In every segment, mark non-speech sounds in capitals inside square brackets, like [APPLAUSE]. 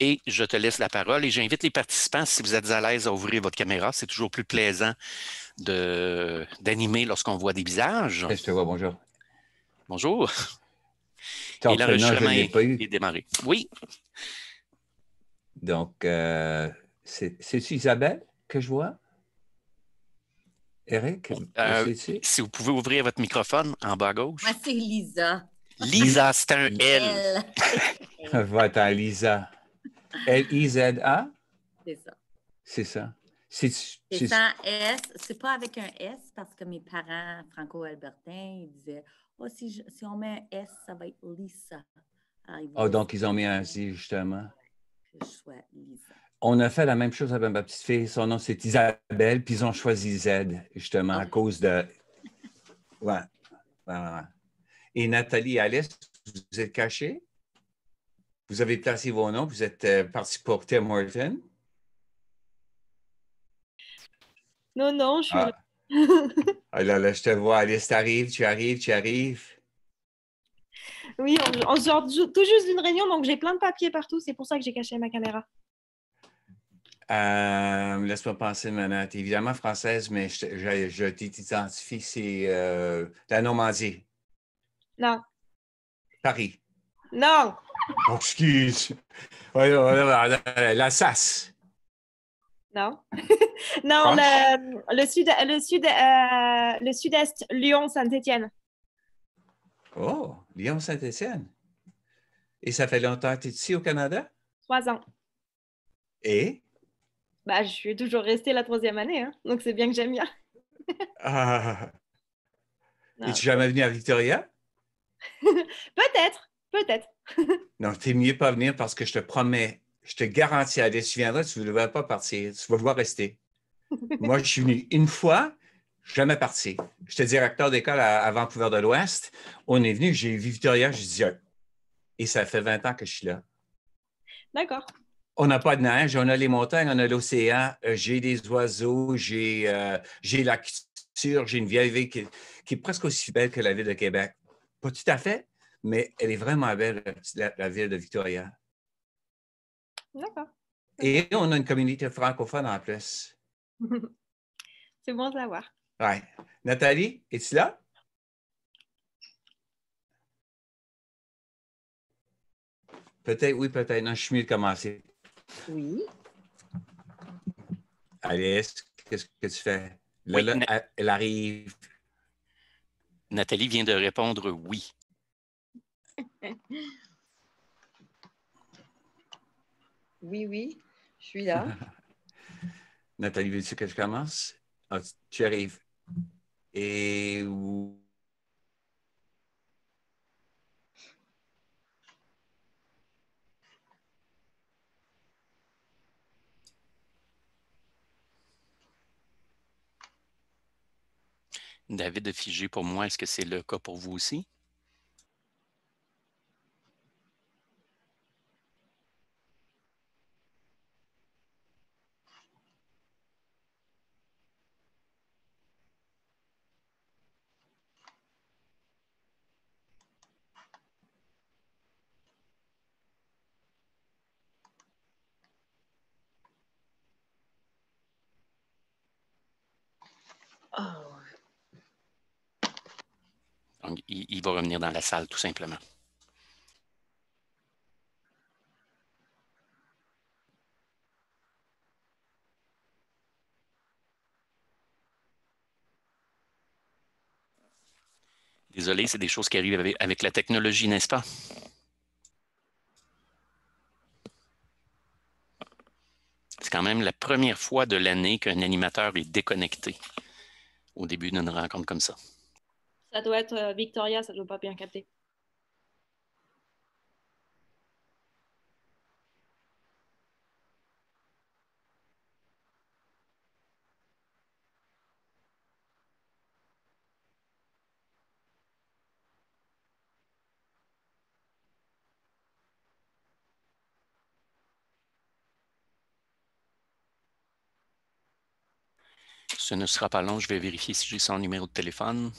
et je te laisse la parole. Et j'invite les participants, si vous êtes à l'aise, à ouvrir votre caméra. C'est toujours plus plaisant d'animer lorsqu'on voit des visages. Je te vois, bonjour? Bonjour. Et l'enregistrement est, démarré. Oui. Donc, euh, c'est Isabelle que je vois? Eric? Euh, si vous pouvez ouvrir votre microphone en bas à gauche. Moi, c'est Lisa. Lisa, c'est un L. Voilà, Lisa. [LAUGHS] L-I-Z-A? C'est ça. C'est ça. C'est sans S. C'est pas avec un S parce que mes parents franco-albertains, ils disaient oh, si, si, on met un S, ça va être Lisa. oh, donc ils ont mis un S, justement. Que je sois Lisa. On a fait la même chose avec ma petite fille. Son nom, c'est Isabelle, puis ils ont choisi Z, justement, à cause de. Ouais. Et Nathalie et Alice, vous êtes cachés? Vous avez placé vos noms, vous êtes euh, parti pour Tim Horton? Non, non, je suis ah. là. [LAUGHS] ah là, là, je te vois, Alice, tu arrives, tu arrives, tu arrives. Oui, on, sort tout juste d'une réunion, donc j'ai plein de papiers partout. C'est pour ça que j'ai caché ma caméra. Euh, Laisse-moi penser, Manette. Évidemment française, mais je, je, t'identifie, c'est euh, la Normandie. Non. Paris. Non. Oh, excuse. La SAS. Non. [LAUGHS] non, le, sud, le sud, euh, le sud-est, Lyon, Saint-Étienne. Oh, Lyon, Saint-Étienne. Et ça fait longtemps que tu es ici au Canada? Trois ans. Et? Bah, je suis toujours restée la troisième année, hein, donc c'est bien que j'aime bien. ah. Es-tu jamais venu à Victoria? [LAUGHS] peut-être, peut-être. [LAUGHS] non, t'es mieux pas venir parce que je te promets, je te garantis, Alice, tu viendras, tu ne vas pas partir, tu vas vouloir rester. [LAUGHS] Moi, je suis venu une fois, jamais parti. J'étais directeur d'école à, Vancouver de l'Ouest. On est venu, j'ai vu Victoria, je dis, et ça fait 20 ans que je suis là. D'accord. On n'a pas de neige, on a les montagnes, on a l'océan, euh, j'ai des oiseaux, j'ai euh, la culture, j'ai une vieille ville qui, qui, est presque aussi belle que la ville de Québec. Pas tout à fait, mais elle est vraiment belle, la, ville de Victoria. D'accord. Et on a une communauté francophone en plus. [LAUGHS] C'est bon de savoir. Oui. Nathalie, es-tu là? Peut-être, oui, peut-être. Non, je suis mieux de commencer. Oui. Alice, qu'est-ce que tu fais? Là, elle arrive. Nathalie vient de répondre oui. [LAUGHS] Oui, oui, je suis là. [LAUGHS] Nathalie, veux-tu que je commence? Ah, tu arrives. Et David a figé pour moi. Est-ce que c'est le cas pour vous aussi? Il, va revenir dans la salle, tout simplement. Désolé, c'est des choses qui arrivent avec, avec la technologie, n'est-ce pas? C'est quand même la première fois de l'année qu'un animateur est déconnecté au début d'une rencontre comme ça. Ça doit être euh, Victoria, ça ne doit pas bien capter. Ce ne sera pas long, je vais vérifier si j'ai son numéro de téléphone.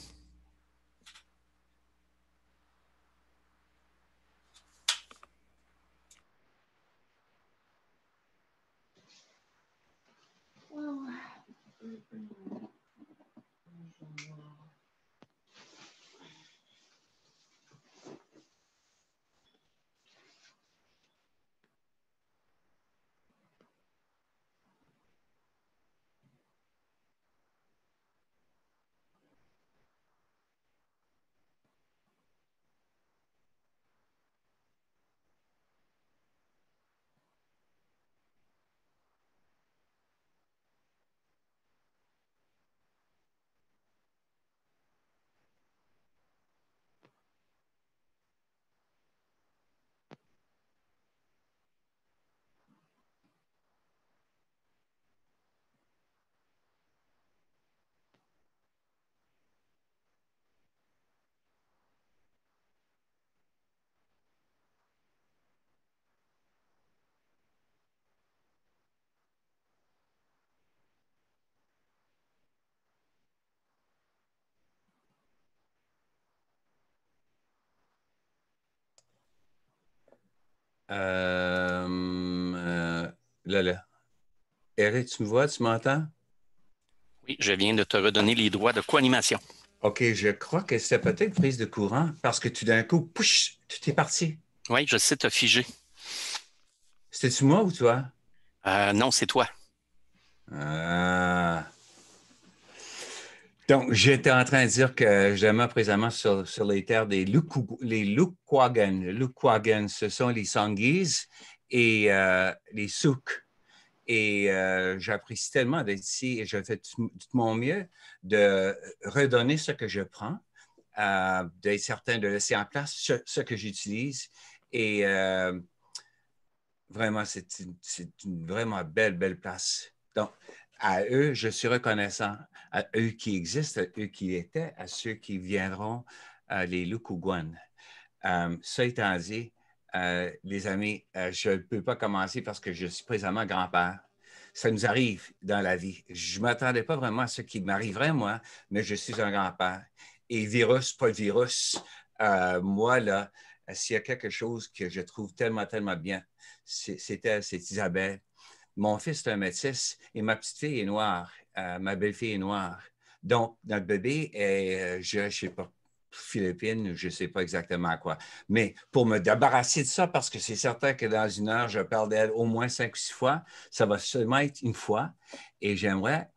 Euh, euh, là, là. Eric, tu me vois, tu m'entends? Oui, je viens de te redonner les droits de co-animation. OK, je crois que c'est peut-être prise de courant parce que tout d'un coup, push, tout est parti. Oui, je sais, t'as figé. C'était-tu moi ou toi? Euh, non, c'est toi. Ah. Donc, j'étais en train de dire que j'aime présentement sur, les terres des Luku- les Lukwagan. Lukwagan, ce sont les Sangis et euh, les Souk. Et euh, j'apprécie tellement d'être ici et je fais tout, mon mieux de redonner ce que je prends, euh, d'être certain de laisser en place ce, que j'utilise. Et vraiment, c'est une, une vraiment belle, belle place. Donc, à eux, je suis reconnaissant, à eux qui existent, à eux qui étaient, à ceux qui viendront, euh, les Lukugwan. Euh, ça étant dit, euh, les amis, je ne peux pas commencer parce que je suis présentement grand-père. Ça nous arrive dans la vie. Je ne m'attendais pas vraiment à ce qui m'arriverait, moi, mais je suis un grand-père. Et virus, pas virus, moi, là, s'il y a quelque chose que je trouve tellement, tellement bien, c'était c'est Isabelle. Mon fils est un métis et ma petite fille est noire. Euh, ma belle-fille est noire. Donc, notre bébé est, euh, je ne sais pas, philippine, je ne sais pas exactement quoi. Mais pour me débarrasser de ça, parce que c'est certain que dans une heure, je parle d'elle au moins cinq ou six fois, ça va seulement être une fois. Et j'aimerais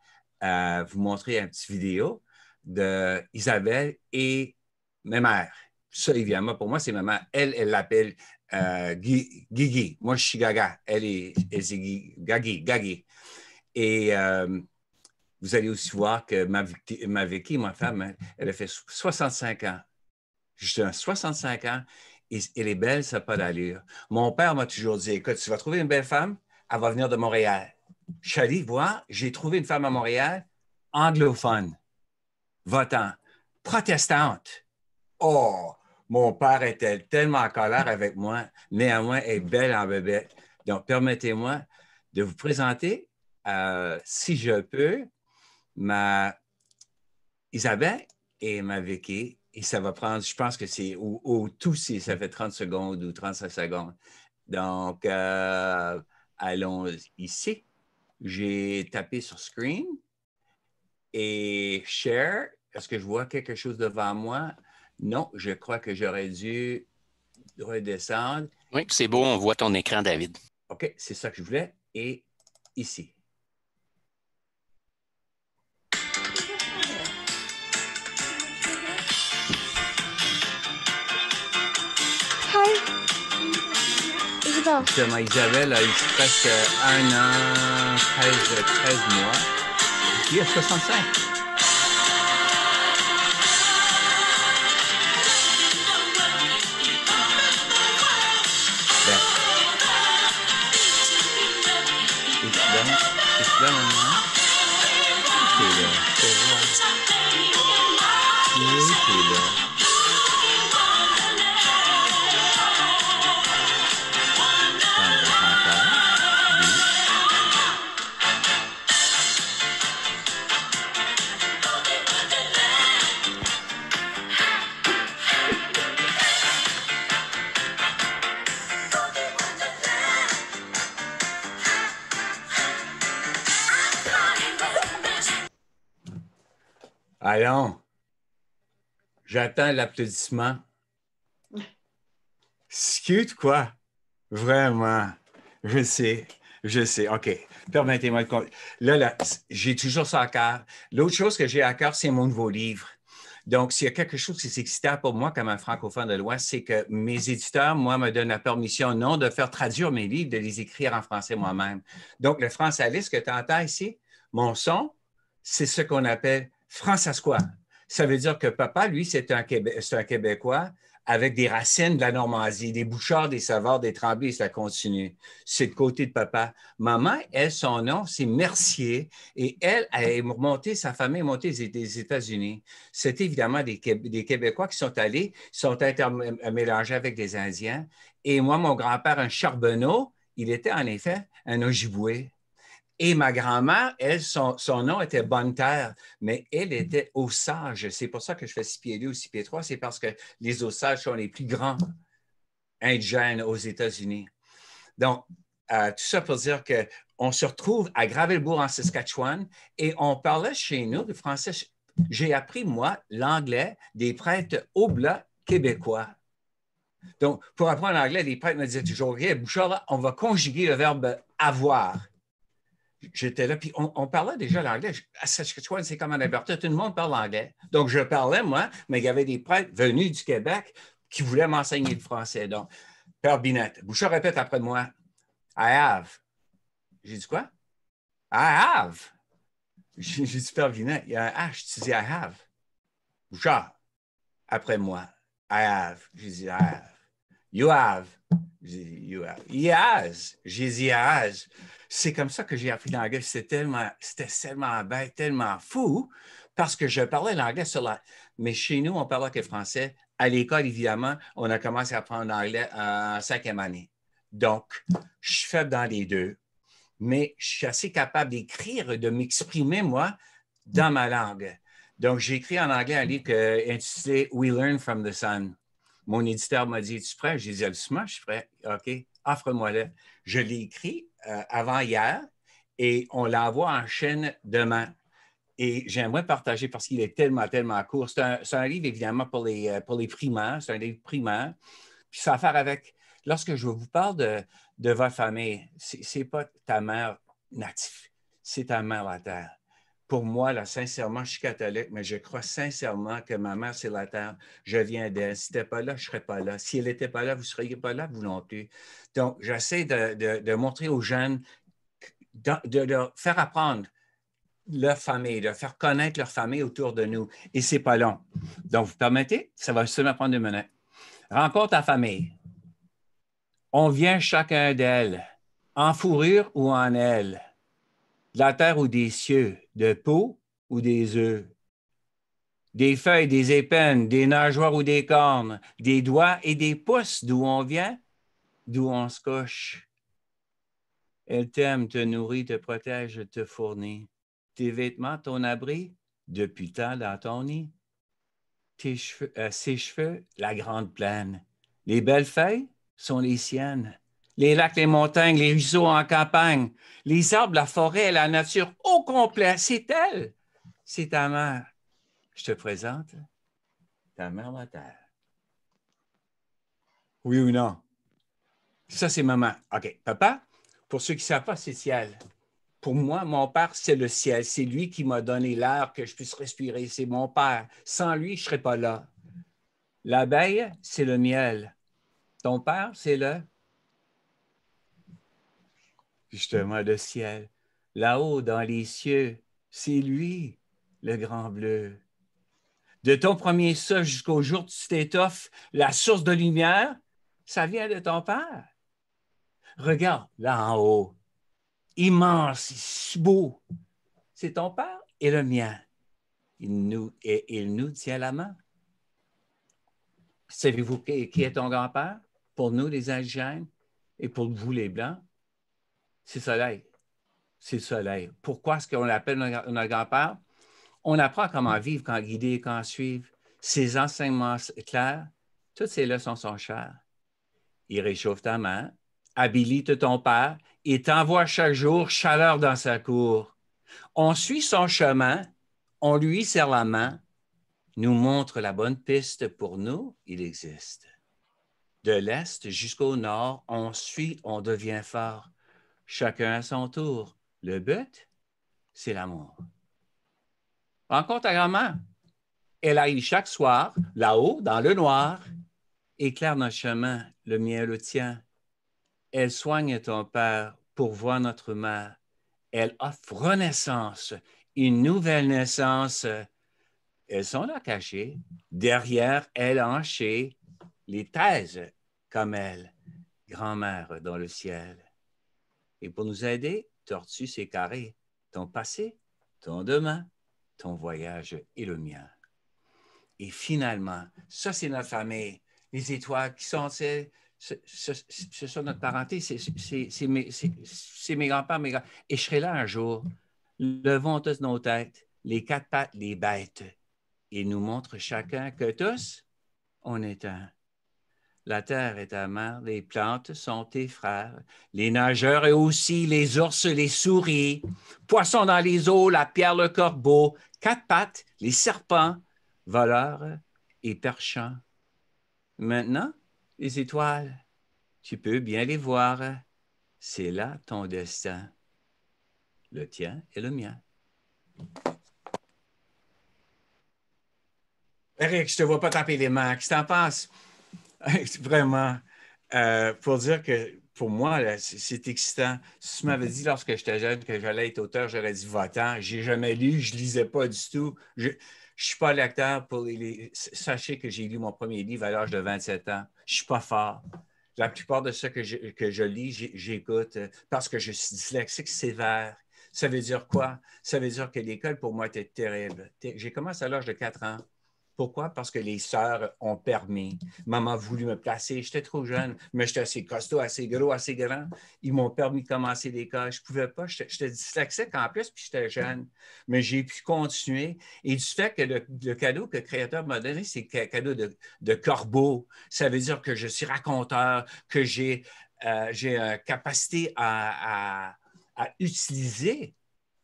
euh, vous montrer une petite vidéo de Isabelle et ma mère. Ça, évidemment, pour moi, c'est ma mère. Elle, elle l'appelle euh, Gui- Guigui. Moi, je suis Gaga. Elle est, elle, c'est Gui- Gagui. Et euh, vous allez aussi voir que ma, ma Vicky, ma femme, elle, elle a fait 65 ans. J'ai un 65 ans et elle est belle, ça n'a pas d'allure. Mon père m'a toujours dit écoute, tu vas trouver une belle femme, elle va venir de Montréal. Je suis j'ai trouvé une femme à Montréal, anglophone, votant, protestante. Oh, mon père était tellement en colère avec moi, néanmoins, est belle en bébête. Donc, permettez-moi de vous présenter, euh, si je peux, ma Isabelle et ma Vicky. Et ça va prendre, je pense que c'est au, tout, c'est- ça fait 30 secondes ou 35 secondes. Donc, euh, allons ici. J'ai tapé sur screen et share. Est-ce que je vois quelque chose devant moi? Non, je crois que j'aurais dû redescendre. Oui, c'est beau, on voit ton écran, David. OK, c'est ça que je voulais. Et ici. Hi. Isabelle. Justement, Isabelle a eu presque un an, 13, 13 mois. Il a 65. Es-tu là, maman? T'es là, je te J'attends l'applaudissement. C'est quoi? Vraiment. Je sais. Je sais. OK. Permettez-moi de. Là, là j'ai toujours ça à cœur. L'autre chose que j'ai à cœur, c'est mon nouveau livre. Donc, s'il y a quelque chose qui est excitant pour moi comme un francophone de l'Ouest, c'est que mes éditeurs, moi, me donnent la permission non de faire traduire mes livres, de les écrire en français moi-même. Donc, le français, ce que tu entends ici, mon son, c'est ce qu'on appelle francescois. Ça veut dire que papa, lui, c'est un, Québécois avec des racines de la Normandie, des Bouchards, des Savoirs, des Tremblay, ça continue. C'est le côté de papa. Maman, elle, son nom, c'est Mercier, et elle, elle est montée, sa famille est montée des États-Unis. C'est évidemment des, Québécois qui sont allés, sont intermélangés avec des Indiens. Et moi, mon grand-père, un Charbonneau, il était en effet un Ojibwé. Et ma grand-mère, elle, son, nom était Bonne Terre, mais elle était Osage. C'est pour ça que je fais six pieds 2 ou six pieds 3, c'est parce que les Osages sont les plus grands indigènes aux États-Unis. Donc, euh, tout ça pour dire qu'on se retrouve à Gravelbourg en Saskatchewan et on parlait chez nous de français. J'ai appris, moi, l'anglais des prêtres oblats québécois. Donc, pour apprendre l'anglais, les prêtres me disaient toujours, Bouchard, on va conjuguer le verbe avoir j'étais là, puis on, parlait déjà l'anglais. À Saskatchewan, c'est comme en Alberta, tout le monde parle anglais. Donc, je parlais, moi, mais il y avait des prêtres venus du Québec qui voulaient m'enseigner le français. Donc, Père Binette, Bouchard répète après moi, I have. J'ai dit quoi? I have. J'ai dit, Père Binette, il y a un H, tu dis I have. Bouchard, après moi, I have. J'ai dit I have. You have. J'ai dit you have. Has. J'ai dit has. C'est comme ça que j'ai appris l'anglais. C'était tellement, c'était tellement bête, tellement fou, parce que je parlais l'anglais sur la. Mais chez nous, on parlait que français. À l'école, évidemment, on a commencé à apprendre l'anglais en cinquième année. Donc, je suis faible dans les deux, mais je suis assez capable d'écrire de m'exprimer, moi, dans ma langue. Donc, j'ai écrit en anglais un livre intitulé We Learn from the Sun. Mon éditeur m'a dit Es-tu prêt? J'ai dit Absolument, je suis prêt. OK, offre-moi-le. Je l'ai écrit euh, avant-hier et on l'envoie en chaîne demain. Et j'aimerais partager parce qu'il est tellement, tellement court. C'est un, livre, évidemment, pour les, euh, pour les primaires. C'est un livre primaire. Puis ça a à faire avec. Lorsque je vous parle de, de votre famille, ce n'est pas ta mère native, c'est ta mère la terre. Pour moi, là, sincèrement, je suis catholique, mais je crois sincèrement que ma mère, c'est la terre. Je viens d'elle. Si n'était pas là, je ne serais pas là. Si elle n'était pas là, vous ne seriez pas là, vous non plus. Donc, j'essaie de, montrer aux jeunes, de, leur faire apprendre leur famille, de faire connaître leur famille autour de nous. Et ce n'est pas long. Donc, vous permettez? Ça va seulement prendre deux minutes. Rencontre ta famille. On vient chacun d'elles, en fourrure ou en aile, de la terre ou des cieux, de peau ou des œufs, des feuilles, des épines, des nageoires ou des cornes, des doigts et des pouces d'où on vient, d'où on se coche. Elle t'aime, te nourrit, te protège, te fournit. Tes vêtements, ton abri, depuis tant dans ton nid. Euh, ses cheveux, la grande plaine. Les belles feuilles sont les siennes. Les lacs, les montagnes, les ruisseaux en campagne, les arbres, la forêt, la nature au complet, c'est elle. C'est ta mère. Je te présente ta mère la terre. Oui ou non? Ça, c'est maman. OK. Papa, pour ceux qui ne savent pas, c'est ciel. Pour moi, mon père, c'est le ciel. C'est lui qui m'a donné l'air que je puisse respirer. C'est mon père. Sans lui, je ne serais pas là. L'abeille, c'est le miel. Ton père, c'est le justement le ciel. Là-haut, dans les cieux, c'est lui, le grand bleu. De ton premier souffle jusqu'au jour où tu t'étoffes, la source de lumière, ça vient de ton Père. Regarde là en haut, immense, beau. C'est ton Père et le mien. Il nous, il nous tient la main. Savez-vous qui, est ton grand-père? Pour nous, les Indigènes, et pour vous, les Blancs, c'est le soleil. C'est le soleil. Pourquoi est-ce qu'on l'appelle notre grand-père? On apprend comment vivre, quand guider, quand suivre. Ses enseignements clairs, toutes ces leçons sont chères. Il réchauffe ta main, habilite ton père et t'envoie chaque jour chaleur dans sa cour. On suit son chemin, On lui serre la main, nous montre la bonne piste pour nous, il existe. De l'Est jusqu'au Nord, on suit, on devient fort. Chacun à son tour. Le but, c'est l'amour. Rencontre ta grand-mère. Elle arrive chaque soir, là-haut, dans le noir, éclaire notre chemin, le mien, le tien. Elle soigne ton père, pourvoit notre mère. Elle offre renaissance, une nouvelle naissance. Elles sont là cachées, derrière elle hanchée, les thèses comme elle, grand-mère dans le ciel. Et pour nous aider, tortue c'est carré, ton passé, ton demain, ton voyage et le mien. Et finalement, ça c'est notre famille, les étoiles qui sont, ce, ce, sont notre parenté, c'est mes, mes grands-parents, mes grands Et je serai là un jour, levons tous nos têtes, les quatre pattes, les bêtes, et nous montre chacun que tous, on est un. La terre est ta mère, les plantes sont tes frères, les nageurs et aussi les ours, les souris, poissons dans les eaux, la pierre, le corbeau, quatre pattes, les serpents, voleurs et perchants. Maintenant, les étoiles, tu peux bien les voir. C'est là ton destin, le tien et le mien. Eric, je te vois pas taper les mains. Qu'est-ce que t'en penses? [LAUGHS] Vraiment, euh, pour dire que pour moi, c'est excitant. Si tu m'avais dit lorsque j'étais jeune que j'allais être auteur, j'aurais dit votant. J'ai jamais lu, je lisais pas du tout. Je ne suis pas lecteur pour les, Sachez que j'ai lu mon premier livre à l'âge de 27 ans. Je suis pas fort. La plupart de ce que je, que je lis, j'écoute parce que je suis dyslexique sévère. Ça veut dire quoi? Ça veut dire que l'école, pour moi, était terrible. J'ai commencé à l'âge de 4 ans. Pourquoi? Parce que les sœurs ont permis. Maman a voulu me placer. J'étais trop jeune, mais j'étais assez costaud, assez gros, assez grand. Ils m'ont permis de commencer l'école. Je ne pouvais pas. J'étais dyslexique en plus, puis j'étais jeune. Mais j'ai pu continuer. Et du fait que le, cadeau que le Créateur m'a donné, c'est un cadeau de, corbeau. Ça veut dire que je suis raconteur, que j'ai euh, une capacité à, utiliser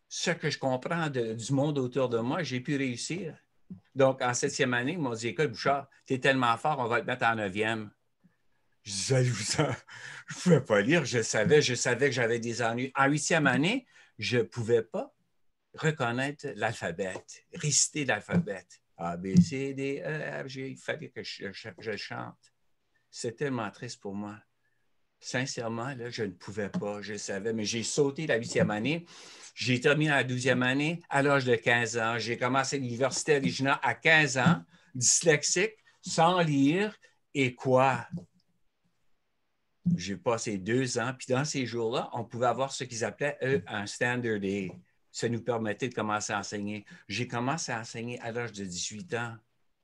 ce que je comprends du monde autour de moi. J'ai pu réussir. Donc, en septième année, ils m'ont dit Écoute, Bouchard, tu es tellement fort, on va te mettre en neuvième. Je disais [LAUGHS] Je ne pouvais pas lire, je savais, je savais que j'avais des ennuis. En huitième année, je ne pouvais pas reconnaître l'alphabet, réciter l'alphabet. A, B, C, D, E, F. Il fallait que je, chante. C'est tellement triste pour moi. Sincèrement, je ne pouvais pas, je savais, mais j'ai sauté la huitième année. J'ai terminé la douzième année à l'âge de 15 ans. J'ai commencé l'université originale à 15 ans, dyslexique, sans lire. Et quoi? J'ai passé deux ans, puis dans ces jours-là, on pouvait avoir ce qu'ils appelaient, eux, un standard day. Ça nous permettait de commencer à enseigner. J'ai commencé à enseigner à l'âge de 18 ans.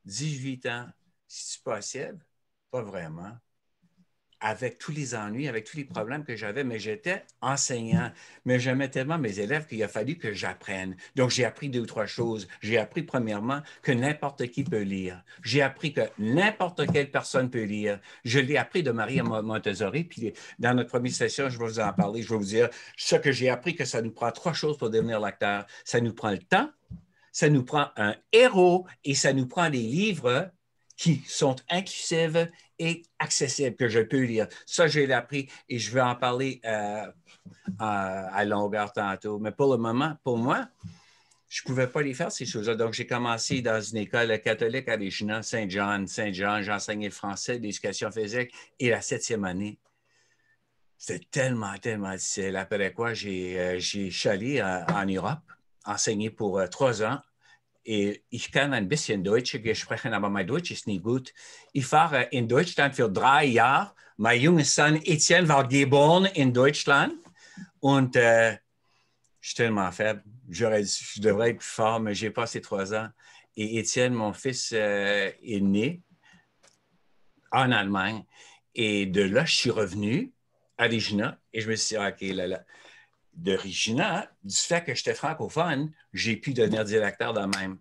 18 ans, si c'est possible? Pas vraiment avec tous les ennuis, avec tous les problèmes que j'avais, mais j'étais enseignant. Mais j'aimais tellement mes élèves qu'il a fallu que j'apprenne. Donc, j'ai appris deux ou trois choses. J'ai appris, premièrement, que n'importe qui peut lire. J'ai appris que n'importe quelle personne peut lire. Je l'ai appris de Maria Montessori. Puis, dans notre première session, je vais vous en parler. Je vais vous dire ce que j'ai appris, que ça nous prend trois choses pour devenir lecteur. Ça nous prend le temps, ça nous prend un héros et ça nous prend des livres qui sont inclusives et accessibles, que je peux lire. Ça, j'ai appris et je vais en parler euh, à, longueur tantôt. Mais pour le moment, pour moi, je ne pouvais pas les faire, ces choses-là. Donc, j'ai commencé dans une école catholique à Regina, Saint-Jean. Saint-Jean, j'enseignais le français, l'éducation physique et la septième année. C'était tellement, tellement difficile. Après quoi, j'ai, euh, chalé en, en Europe, enseigné pour euh, trois ans ich kann ein bisschen Deutsch sprechen, aber mein Deutsch ist nicht gut. Ich war in Deutschland für drei Jahre. Mein junger Sohn Etienne war geboren in Deutschland und äh, je suis tellement faible. Je devrais être fort, mais j'ai passé trois ans. Et Étienne, mon fils, euh, est né en Allemagne. Et de là, je suis revenu à Regina et je me suis dit, OK, là, là, de Regina, du fait que j'étais francophone, j'ai pu devenir directeur de même.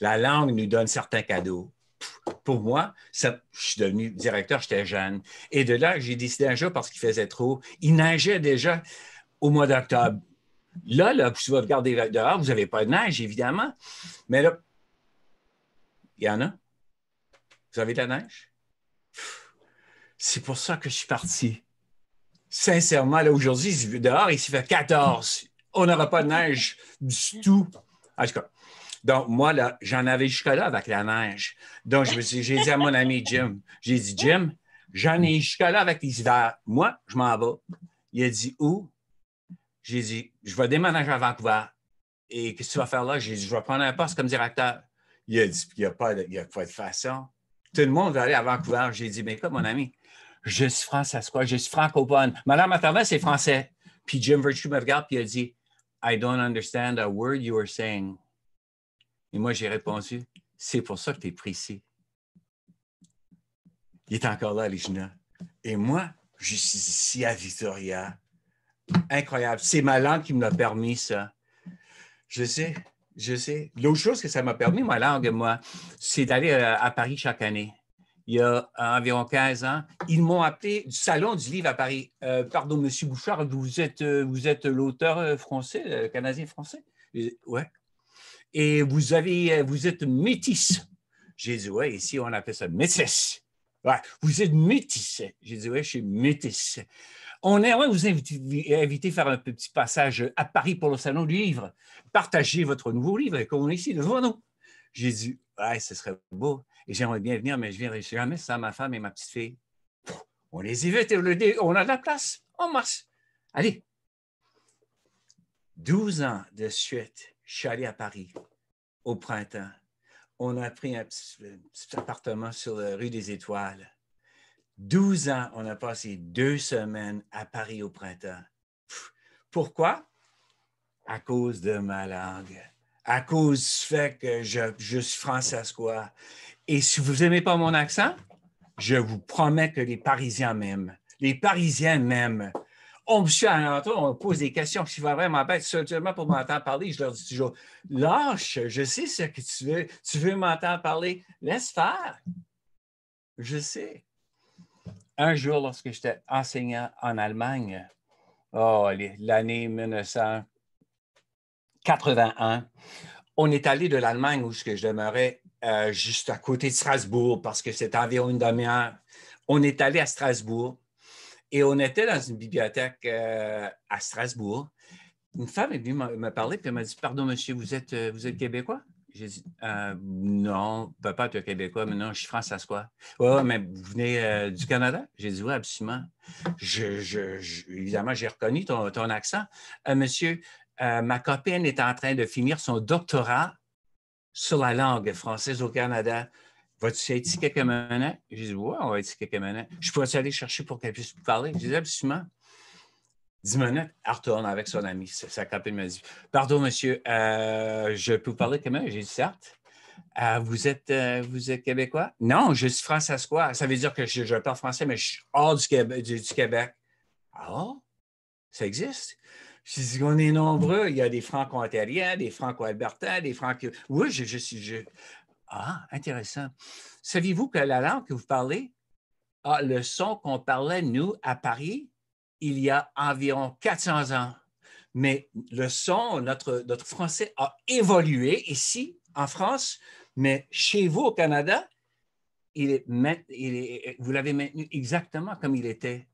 La langue nous donne certains cadeaux. Pour moi, je suis devenu directeur, j'étais jeune. Et de là, j'ai décidé un jour, parce qu'il faisait trop, il neigeait déjà au mois d'octobre. Là, là, tu vas regarder dehors, vous n'avez pas de neige, évidemment. Mais là, il y en a. Vous avez de la neige? C'est pour ça que je suis parti. Sincèrement, là, aujourd'hui, dehors, il s'y fait 14. On n'aura pas de neige du tout. En tout cas, donc, moi, là, j'en avais jusqu'à là avec la neige. Donc, je j'ai dit à mon ami Jim, j'ai dit, Jim, j'en ai jusqu'à là avec les hivers. Moi, je m'en vais. Il a dit, où? J'ai dit, je vais déménager à Vancouver. Et qu'est-ce que tu vas faire là? J'ai dit, je vais prendre un poste comme directeur. Il a dit, il n'y a, pas de, a pas de façon. Tout le monde va aller à Vancouver. J'ai dit, mais quoi, mon ami? Je suis français, quoi? Je suis francophone. Madame Maternelle, c'est français. Puis Jim Virtue me regarde et il a dit, I don't understand a word you are saying. Et moi, j'ai répondu, c'est pour ça que tu es ici. Il est encore là, Ligina. Et moi, je suis ici à Victoria. Incroyable. C'est ma langue qui me l'a permis, ça. Je sais, je sais. L'autre chose que ça m'a permis, ma langue, moi, c'est d'aller euh, à Paris chaque année. Il y a environ 15 ans, ils m'ont appelé du Salon du Livre à Paris. Euh, pardon, Monsieur Bouchard, vous êtes, euh, vous êtes l'auteur français, canadien-français? Oui, et vous, avez, euh, vous êtes métisse. J'ai dit, oui, ici, on appelle ça métisse. Ouais, vous êtes métisse. J'ai dit, oui, je suis métisse. On aimerait vous inviter, inviter à faire un petit passage à Paris pour le Salon du Livre. Partagez votre nouveau livre comme on est ici devant nous. J'ai dit, ouais, ce serait beau. Et j'aimerais bien venir, mais je viendrai jamais sans ma femme et ma petite fille. On les invite, on a de la place. On marche. Allez. 12 ans de suite je suis allé à Paris au printemps. On a pris un petit, appartement sur la rue des Étoiles. 12 ans, on a passé deux semaines à Paris au printemps. Pourquoi? À cause de ma langue. À cause du fait que je, je suis français, quoi. Et si vous n'aimez pas mon accent, je vous promets que les Parisiens m'aiment. Les Parisiens m'aiment on me suit à on pose des questions qui vont vraiment bête seulement pour m'entendre parler. Je leur dis toujours lâche, je sais ce que tu veux. Tu veux m'entendre parler, laisse faire. Je sais. Un jour, lorsque j'étais enseignant en Allemagne, oh, l'année 1981, on est allé de l'Allemagne où je demeurais euh, juste à côté de Strasbourg parce que c'était environ une demi-heure. On est allé à Strasbourg et on était dans une bibliothèque euh, à Strasbourg. Une femme est venue me parler et elle m'a dit Pardon, monsieur, vous êtes, euh, vous êtes québécois? J'ai dit euh, Non, papa, tu es québécois, mais non, je suis français, quoi. Oui, mais vous venez du Canada? J'ai dit Oui, absolument. Je, évidemment, j'ai reconnu ton, ton accent. monsieur, ma copine est en train de finir son doctorat sur la langue française au Canada. Vas-tu être ici quelques minutes? J'ai dit, ouais, on va être ici quelques minutes. Je pourrais aller chercher pour qu'elle puisse parler? J'ai dit, absolument. Dix minutes, elle retourne avec son ami. Sa copine m'a dit, pardon, monsieur, euh, je peux vous parler même? J'ai dit, certes. Euh, vous, êtes, euh, vous êtes québécois? Non, je suis français. Ça veut dire que je, parle français, mais je suis hors du, Québec. Du, Québec. Ah, ça existe? Je dis qu'on est nombreux. Il y a des franco-ontariens, des franco-albertains, des franco... Oui, je, suis... Ah, intéressant. Saviez-vous que la langue que vous parlez, a le son qu'on parlait, nous, à Paris, il y a environ 400 ans? Mais le son, notre, notre français a évolué ici, en France, mais chez vous, au Canada, il est, il est, vous l'avez maintenu exactement comme il était.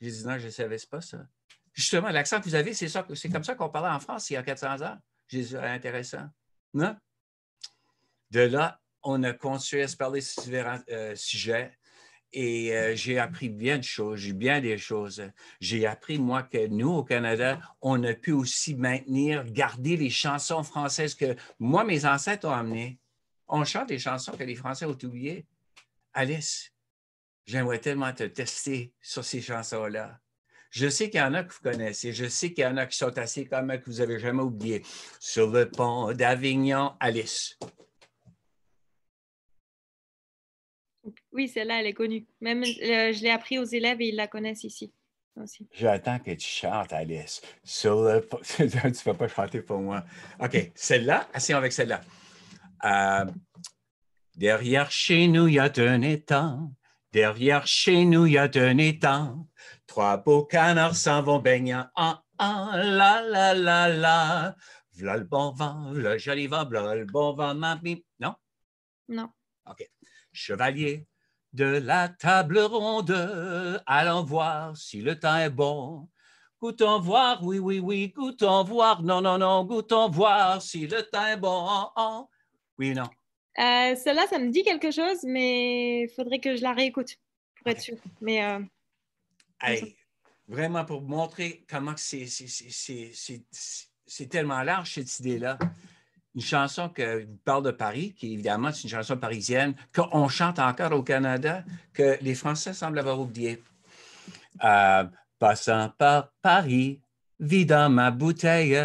J'ai dit non, je ne savais pas ça. Justement, l'accent que vous avez, c'est, comme ça qu'on parlait en France il y a 400 ans. J'ai dit, intéressant. Non? De là, on a continué à se parler de différents euh, sujets et euh, j'ai appris bien de choses, j'ai bien des choses. J'ai appris, moi, que nous, au Canada, on a pu aussi maintenir, garder les chansons françaises que moi, mes ancêtres ont amenées. On chante des chansons que les Français ont oubliées. Alice, j'aimerais tellement te tester sur ces chansons-là. Je sais qu'il y en a que vous connaissez. Je sais qu'il y en a qui sont assez comme que vous n'avez jamais oublié. Sur le pont d'Avignon, Alice. Oui, celle-là, elle est connue. Même, euh, je l'ai appris aux élèves et ils la connaissent ici aussi. J'attends que tu chantes, Alice. Sur le... [LAUGHS] tu ne vas pas chanter pour moi. OK, celle-là, asseyons avec celle-là. Euh, derrière chez nous, il y a un étang. Derrière chez nous, il y a un étang. Trois beaux canards s'en vont baignant. Ah, ah, la, la, la, la. V'là le bon vent, le joli vent, v'là le bon vent, ma. Non? Non. OK. Chevalier de la table ronde, allons voir si le temps est bon. Goûtons voir, oui, oui, oui, goûtons voir. Non, non, non, goûtons voir si le temps est bon. Oh, oh. Oui ou non? Euh, Celle-là, ça me dit quelque chose, mais il faudrait que je la réécoute pour être Ok. sûre. Mais euh, Hey, vraiment pour montrer comment c'est, tellement large cette idée-là. Une chanson vous parle de Paris, qui évidemment c'est une chanson parisienne, qu'on chante encore au Canada, que les Français semblent avoir oublié. Euh, passant par Paris, vidant ma bouteille,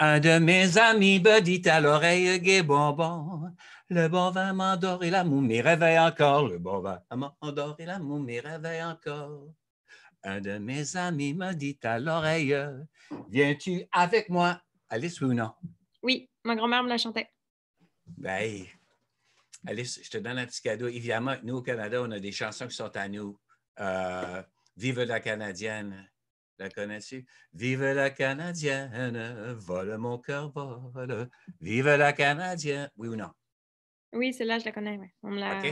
un de mes amis me dit à l'oreille, gai bonbon, le bon vin m'endort et l'amour m'y réveille encore. Le bon vin m'endort et l'amour m'y réveille encore. Un de mes amis me dit à l'oreille, viens-tu avec moi? Alice, oui ou non? oui, ma grand-mère me la chantait. Ben, Alice, je te donne un petit cadeau. Évidemment, nous, au Canada, on a des chansons qui sont à nous. Euh, Vive la Canadienne. La connais-tu? Vive la Canadienne, vole mon cœur, vole. Vive la Canadienne. Oui ou non? Oui, celle-là, je la connais. ouais. On me l'a.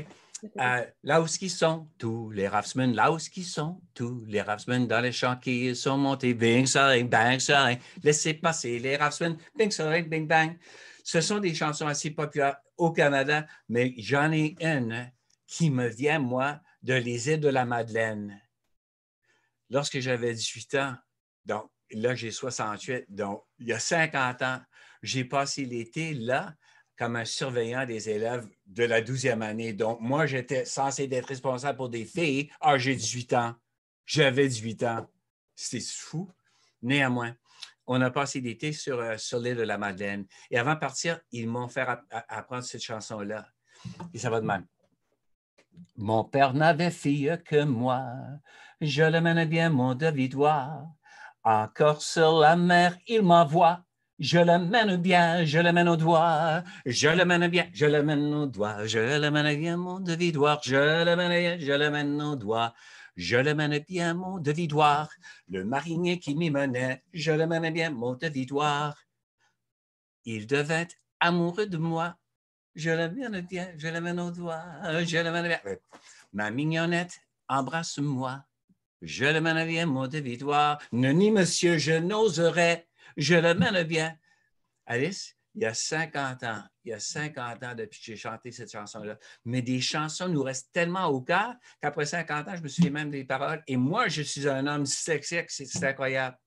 Euh, là où ce qu'ils sont, tous les raftsmen, là où ce qu'ils sont, tous les raftsmen dans les champs qui sont montés, bing, soring, bang, soring, laissez passer les raftsmen, bing, soring, bing, bang. Ce sont des chansons assez populaires au Canada, mais j'en ai une qui me vient, moi, de les îles de la Madeleine. Lorsque j'avais 18 ans, donc là, j'ai 68, donc il y a 50 ans, j'ai passé l'été là comme un surveillant des élèves de la 12e année. Donc, moi, j'étais censé être responsable pour des filles. Ah, j'ai 18 ans. J'avais 18 ans. C'était fou. Néanmoins, on a passé l'été sur, euh, sur l'île de la Madeleine. Et avant de partir, ils m'ont fait apprendre cette chanson-là. Et ça va de même. Mon père n'avait fille que moi. Je le mène bien, mon devidoir. Encore sur la mer, il m'envoie. Je le mène bien, je le mène au doigt. Je le mène bien, je le mène au doigt. Je le mène bien, mon devidoir. Je le mène bien, je le mène au doigt. Je le mène bien, mon devidoir. Le marinier qui m'y menait, je le mène bien, mon devidoir. Il devait être amoureux de moi. Je le mène bien, je le mène au doigt. Je le mène bien. Ma mignonnette, embrasse-moi. Je le mène bien, mon devidoir. Ne ni monsieur, je n'oserais. Je le mène bien. Alice, il y a 50 ans, il y a 50 ans depuis que j'ai chanté cette chanson-là, mais des chansons nous restent tellement au cœur qu'après 50 ans, je me souviens même des paroles. Et moi, je suis un homme sexy, c'est incroyable.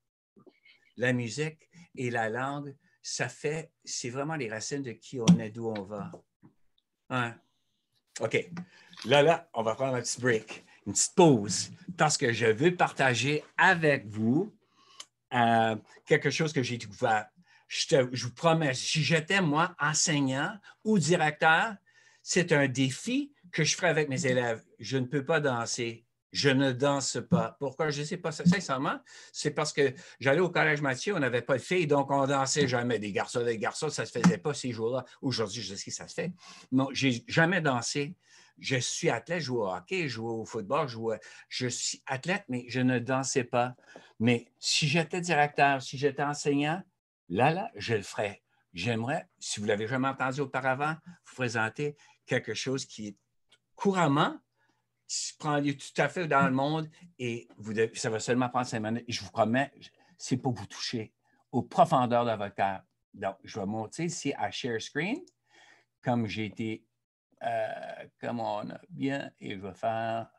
La musique et la langue, ça fait, c'est vraiment les racines de qui on est, d'où on va. Hein? OK. Là, là, on va prendre un petit break, une petite pause, parce que je veux partager avec vous euh, quelque chose que j'ai découvert. Je, te- je vous promets, si j'étais moi enseignant ou directeur, c'est un défi que je ferai avec mes élèves. Je ne peux pas danser. Je ne danse pas. Pourquoi? Je ne sais pas. Sincèrement, c'est parce que j'allais au collège Mathieu, on n'avait pas de filles, donc on dansait jamais. Des garçons, des garçons, ça ne se faisait pas ces jours-là. Aujourd'hui, je sais que ça se fait. Non, j'ai jamais dansé. Je suis athlète, je joue au hockey, je joue au football, je, joue, je suis athlète, mais je ne dansais pas. Mais si j'étais directeur, si j'étais enseignant, là, là, je le ferais. J'aimerais, si vous l'avez jamais entendu auparavant, vous présenter quelque chose qui est couramment, qui se prend lieu tout à fait dans le monde et vous ça va seulement prendre cinq minutes. Et je vous promets, c'est pour vous toucher aux profondeurs de votre cœur. Donc, je vais monter ici à Share Screen, comme j'ai été, euh, comme on a bien, et je vais faire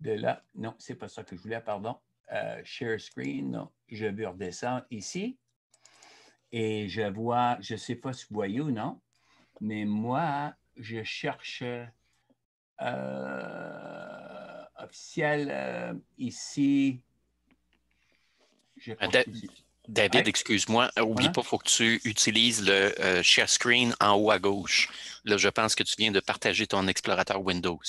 de là. Non, c'est pas ça que je voulais, pardon. Euh, share Screen, non, je vais redescendre ici. Et je vois, je ne sais pas si vous voyez ou non, mais moi, je cherche euh, officiel euh, ici. Je continue. David, excuse-moi, euh, oublie Ouais. pas, il faut que tu utilises le euh, share screen en haut à gauche. Là, je pense que tu viens de partager ton explorateur Windows.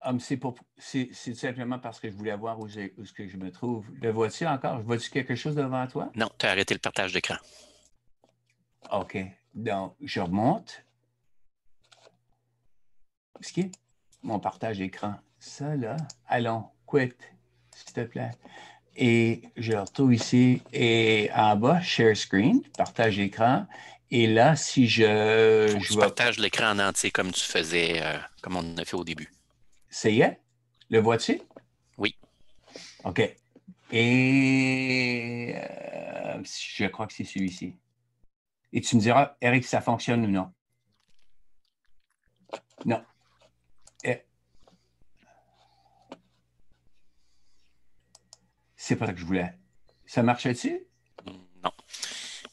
Ah, c'est, pour- c'est- c'est tout simplement parce que je voulais voir où, j'ai- où est-ce que je me trouve. Le vois-tu encore? Vois-tu quelque chose devant toi? Non, tu as arrêté le partage d'écran. OK. Donc, je remonte. Ce qui est? mon partage d'écran. Ça, là, allons, quit, s'il te plaît. Et je retrouve ici et en bas, share screen, partage d'écran. Et là, si je. Je tu partages l'écran en entier comme tu faisais, euh, comme on a fait au début. Ça y est? Le vois-tu? Oui. OK. Et euh, je crois que c'est celui-ci. Et tu me diras, Eric, ça fonctionne ou non? Non. C'est pas ça que je voulais. Ça marchait-tu? Non.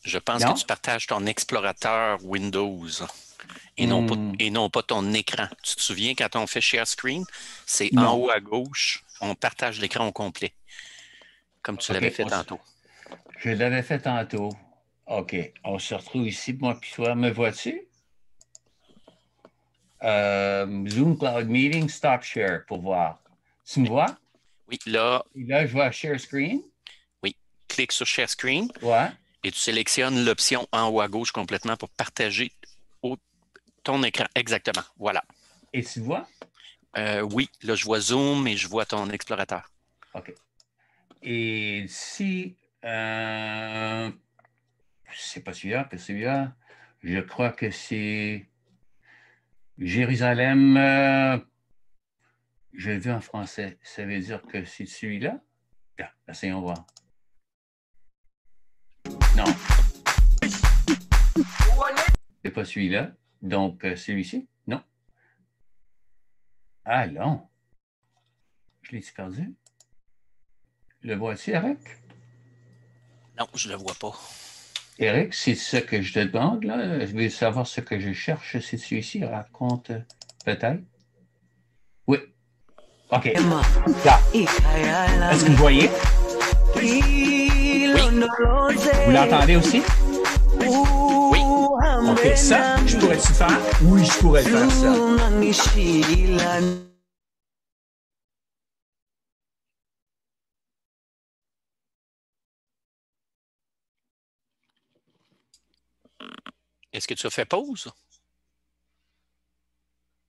Je pense Non? que tu partages ton explorateur Windows et, non pas, Hmm. et non pas ton écran. Tu te souviens quand on fait share screen, c'est en haut à gauche, on partage l'écran au complet, comme tu l'avais fait tantôt. Je l'avais fait tantôt. OK. On se retrouve ici, moi puis toi. Me vois-tu? Euh, Zoom Cloud Meeting, Stop Share pour voir. Tu me vois? Oui, là, Et là, je vois Share Screen. clique sur share screen Ouais. et tu sélectionnes l'option en haut à gauche complètement pour partager au- ton écran. Exactement. Voilà. Et tu vois? Euh, oui, là, je vois Zoom et je vois ton explorateur. OK. Et si. Euh, c'est pas celui-là, que celui-là. Je crois que c'est Jérusalem. euh, je l'ai vu en français. Ça veut dire que c'est celui-là? Tiens, essayons voir. Non. C'est pas celui-là. Donc, euh, celui-ci? Non. Ah non. Je l'ai-tu perdu? Le vois-tu, Eric? Non, je ne le vois pas. Eric, c'est ce que je te demande, là. Je veux savoir ce que je cherche. C'est celui-ci. Raconte euh, peut-être. OK. Là. Est-ce que vous voyez? Vous l'entendez aussi? Oui. OK. Ça, je pourrais-tu faire? Oui, je pourrais faire ça. Est-ce que tu as fait pause?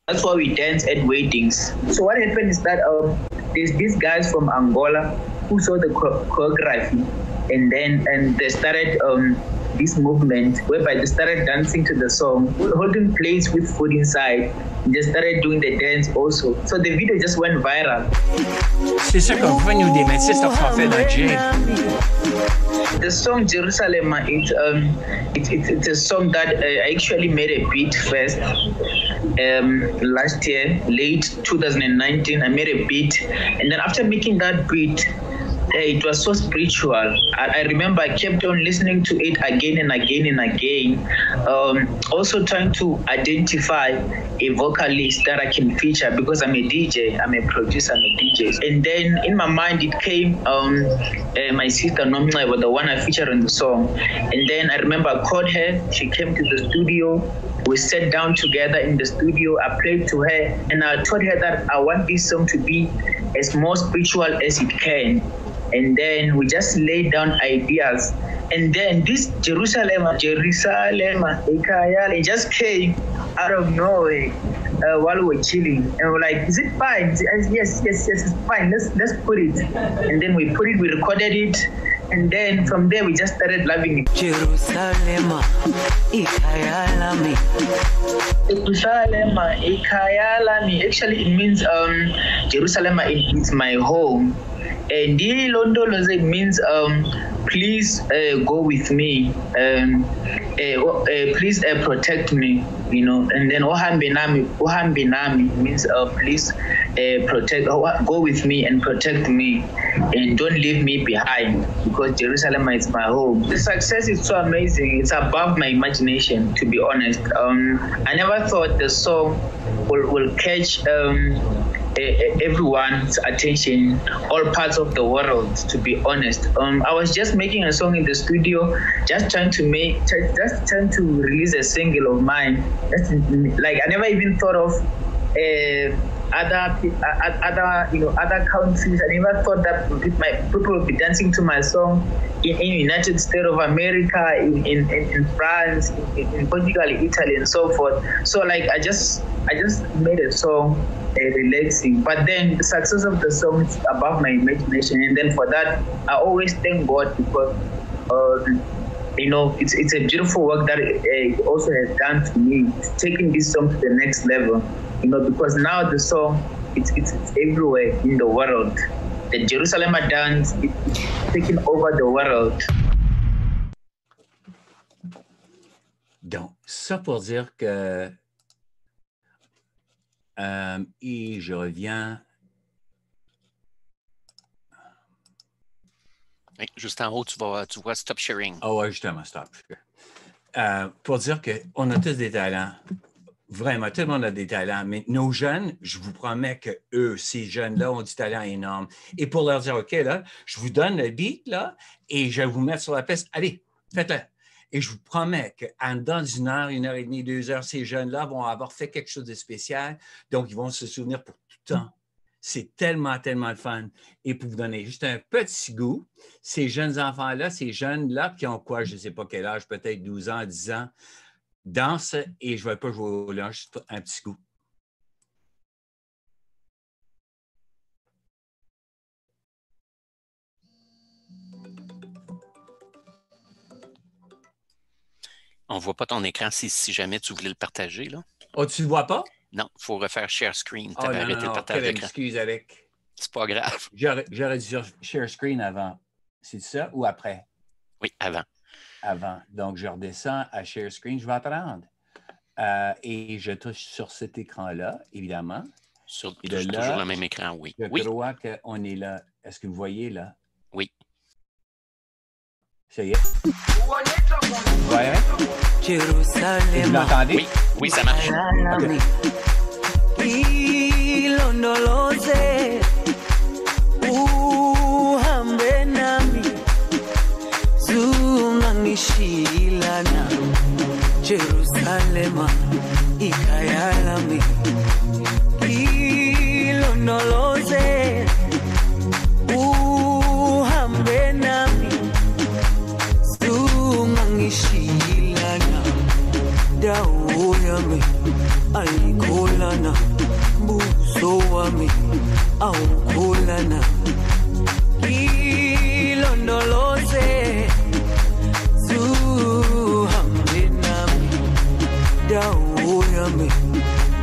That's why we dance at weddings. So what happened is that um, there's these guys from Angola who saw the cho- choreography, and then and they started um, this movement whereby they started dancing to the song, holding plates with food inside. They started doing the dance also. So the video just went viral. C'est ça qu'on fait, nous, des métis, ça dans The song Jerusalem, it's um, it's it's, it's a song that uh, I actually made a beat first. Um, last year, late 2019, I made a beat, and then after making that beat, it was so spiritual. I, I remember I kept on listening to it again and again and again. Um, also trying to identify a vocalist that I can feature because I'm a DJ, I'm a producer, I'm a DJ. And then in my mind it came um, uh, my sister Nomna was the one I featured on the song. And then I remember I called her, she came to the studio. We sat down together in the studio. I played to her and I told her that I want this song to be as more spiritual as it can and then we just laid down ideas. And then this Jerusalem, Jerusalem, it just came out of nowhere uh, while we were chilling. And we're like, is it fine? Said, yes, yes, yes, it's fine. Let's let's put it. And then we put it, we recorded it, and then from there we just started loving it. Jerusalem, ikayalami. Jerusalem, Ikayalami. Actually, it means um, Jerusalem is my home. And Londoloze it means um, please uh, go with me. Um, uh, please protect me. You know, and then Ohambe Nami, Ohambe Nami means uh, please protect, go with me and protect me, and don't leave me behind because Jerusalem is my home. The success is so amazing; it's above my imagination, to be honest. Um, I never thought the song will, will catch um, everyone's attention, all parts of the world. To be honest, um, I was just making a song in the studio, just trying to make, just trying to release a single of mine. That's like I never even thought of. Uh, other other you know other countries. I never thought that my people would be dancing to my song in, in United States of America, in in, in, in France, in, in Portugal, Italy, and so forth. So like I just I just made a song relaxing. But then the success of the song is above my imagination, and then for that, I always thank God because. Um, you know, it's, it's a beautiful work that it also has done to me, taking this song to the next level. You know, because now the song it's, it's, it's everywhere in the world. The Jerusalem dance is taking over the world. Donc, ça pour dire que. Euh, et je reviens. Juste en haut, tu, vas, tu vois Stop Sharing. Ah ouais, justement, stop. Euh, pour dire qu'on a tous des talents. Vraiment, tout le monde a des talents, mais nos jeunes, je vous promets que eux, ces jeunes-là, ont du talent énorme. Et pour leur dire, OK, là, je vous donne le beat, là, et je vais vous mettre sur la piste. Allez, faites-le. Et je vous promets qu'en dans une heure, une heure et demie, deux heures, ces jeunes-là vont avoir fait quelque chose de spécial. Donc, ils vont se souvenir pour tout temps. C'est tellement, tellement le fun. Et pour vous donner juste un petit goût, ces jeunes enfants-là, ces jeunes-là qui ont quoi, je ne sais pas quel âge, peut-être 12 ans, 10 ans, dansent et je ne vais pas jouer au lunch, un petit goût. On ne voit pas ton écran si, si jamais tu voulais le partager. Là. Oh, tu ne le vois pas? Non, il faut refaire share screen. Tu Oh, arrêté non, le partage d'écran. excuse avec. C'est pas grave. [LAUGHS] J'aurais dû dire share screen avant. C'est ça ou après? Oui, avant. Avant. Donc, je redescends à share screen. Je vais apprendre. Euh, et je touche sur cet écran-là, évidemment. Sur Et de toujours le même écran, oui. Je Oui, crois qu'on est là. Est-ce que vous voyez là? Oui. Ça y est. Ouais. Vous Jerusalem m'entendez? oui, oui, ça marche. ayalami ilondoloze uhambe nami zungangishilana Jerusalema ikayalami ayikholana buso wami awukholana ilondoloze zuhambe nami dawo yami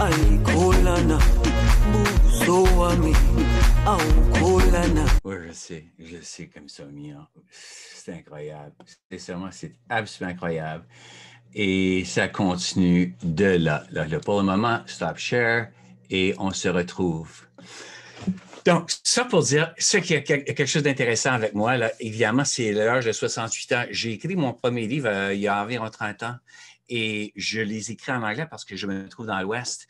ayikholana buso wami Oui, je sais. Je sais comme ça, Mia. C'est incroyable. Sincèrement, c'est absolument incroyable. Et ça continue de là. Pour le moment, stop share et on se retrouve. Donc, ça pour dire, ce qui est quel- quelque chose d'intéressant avec moi, évidemment, c'est l'âge de 68 ans. J'ai écrit mon premier livre euh, il y a environ 30 ans et je les écris en anglais parce que je me trouve dans l'Ouest.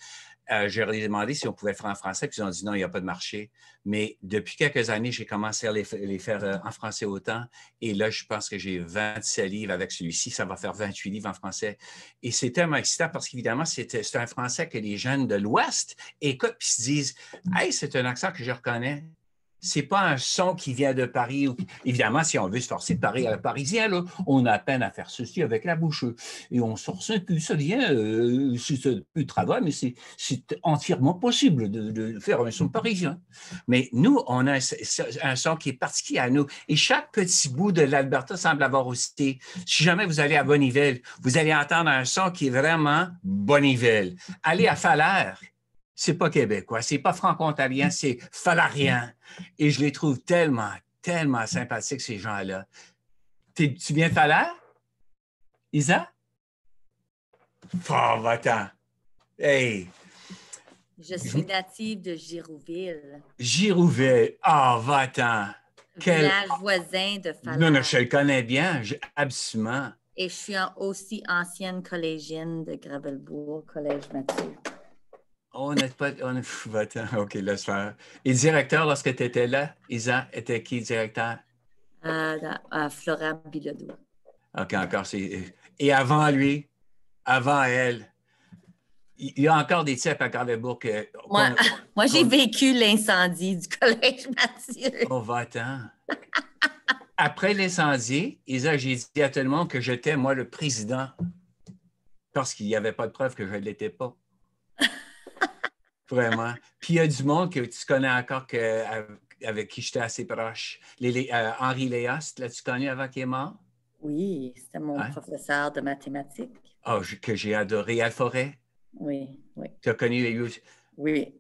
Euh, je leur ai demandé si on pouvait le faire en français, puis ils ont dit non, il n'y a pas de marché. Mais depuis quelques années, j'ai commencé à les, fa- les faire euh, en français autant. Et là, je pense que j'ai 27 livres avec celui-ci. Ça va faire 28 livres en français. Et c'est tellement excitant parce qu'évidemment, c'est un français que les jeunes de l'Ouest écoutent et se disent Hey, c'est un accent que je reconnais. C'est pas un son qui vient de Paris. Évidemment, si on veut se forcer de à parisien, on a peine à faire ceci avec la bouche. Et on sort ça, puis ça vient, euh, c'est plus travail, mais c'est entièrement possible de, faire un son parisien. Mais nous, on a un, un son qui est particulier à nous. Et chaque petit bout de l'Alberta semble avoir aussi. Si jamais vous allez à Bonneville, vous allez entendre un son qui est vraiment Bonneville. Allez à Falaire, c'est pas québécois, c'est pas franco-ontarien, c'est falarien. Et je les trouve tellement, tellement sympathiques, ces gens-là. Tu viens de? Isa? Oh, va-t'en. Hey, Je suis native de Girouville, Girouville. Ah, va-t'en. Quel- village voisin de. Non, non, je le connais bien, je- absolument. Et je suis aussi ancienne collégienne de Gravelbourg, Collège Mathieu. On n'est pas. On [LAUGHS] est. OK, laisse faire. Et directeur, lorsque tu étais là, Isa, était qui directeur? à, dans- à Flora Bilodeau. OK, encore. c'est- Et avant lui, avant elle, il y a encore des types à Carlebourg que. Moi, [LAUGHS] moi j'ai vécu l'incendie du [LAUGHS] Collège Mathieu. Oh, va-t'en. Après l'incendie, Isa, j'ai dit à tout le monde que j'étais, moi, le président. Parce qu'il n'y avait pas de preuve que je ne l'étais pas. Vraiment. Puis il y a du monde que tu connais encore que, avec qui j'étais assez proche. Les, les- euh, Henri Léas, l'as-tu connu avant qu'il est mort? Oui, c'était mon Hein? professeur de mathématiques. Oh, que j'ai adoré. Al Forêt, Oui, oui, tu as connu aussi? oui.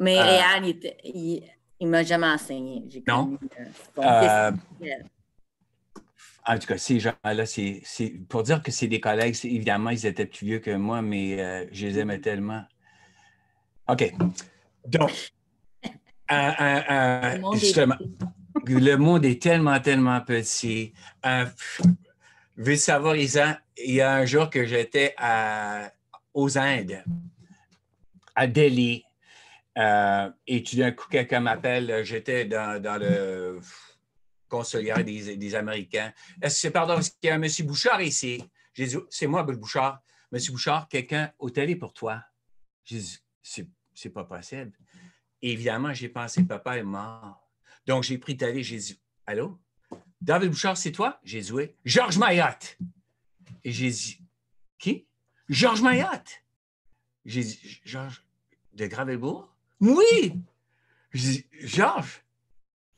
Mais Euh, Réal, il, il m'a jamais enseigné. J'ai Non? connu euh, Euh. En tout cas, ces gens-là, c'est c'est- pour dire que c'est des collègues, évidemment, ils étaient plus vieux que moi, mais euh, je les aimais tellement. OK. Donc, Le monde est justement, le monde est tellement, tellement petit. Euh, veux savoir, Isa, il y a un jour que j'étais aux Indes, à Delhi, euh, et tout d'un coup, quelqu'un m'appelle, j'étais dans, dans le consulière des, des Américains. Est-ce que c'est pardon, est-ce qu'il y a un monsieur Bouchard ici? J'ai dit, c'est moi. Bouchard. Monsieur Bouchard, quelqu'un au télé pour toi? J'ai dit, c'est, c'est pas possible. Évidemment, j'ai pensé, papa est mort. Donc, j'ai pris télé, j'ai dit, allô? David Bouchard, c'est toi? J'ai dit, oui. Georges Mayotte. Et j'ai dit, qui? Georges Mayotte. J'ai dit, Georges de Gravelbourg? Oui! J'ai dit, Georges,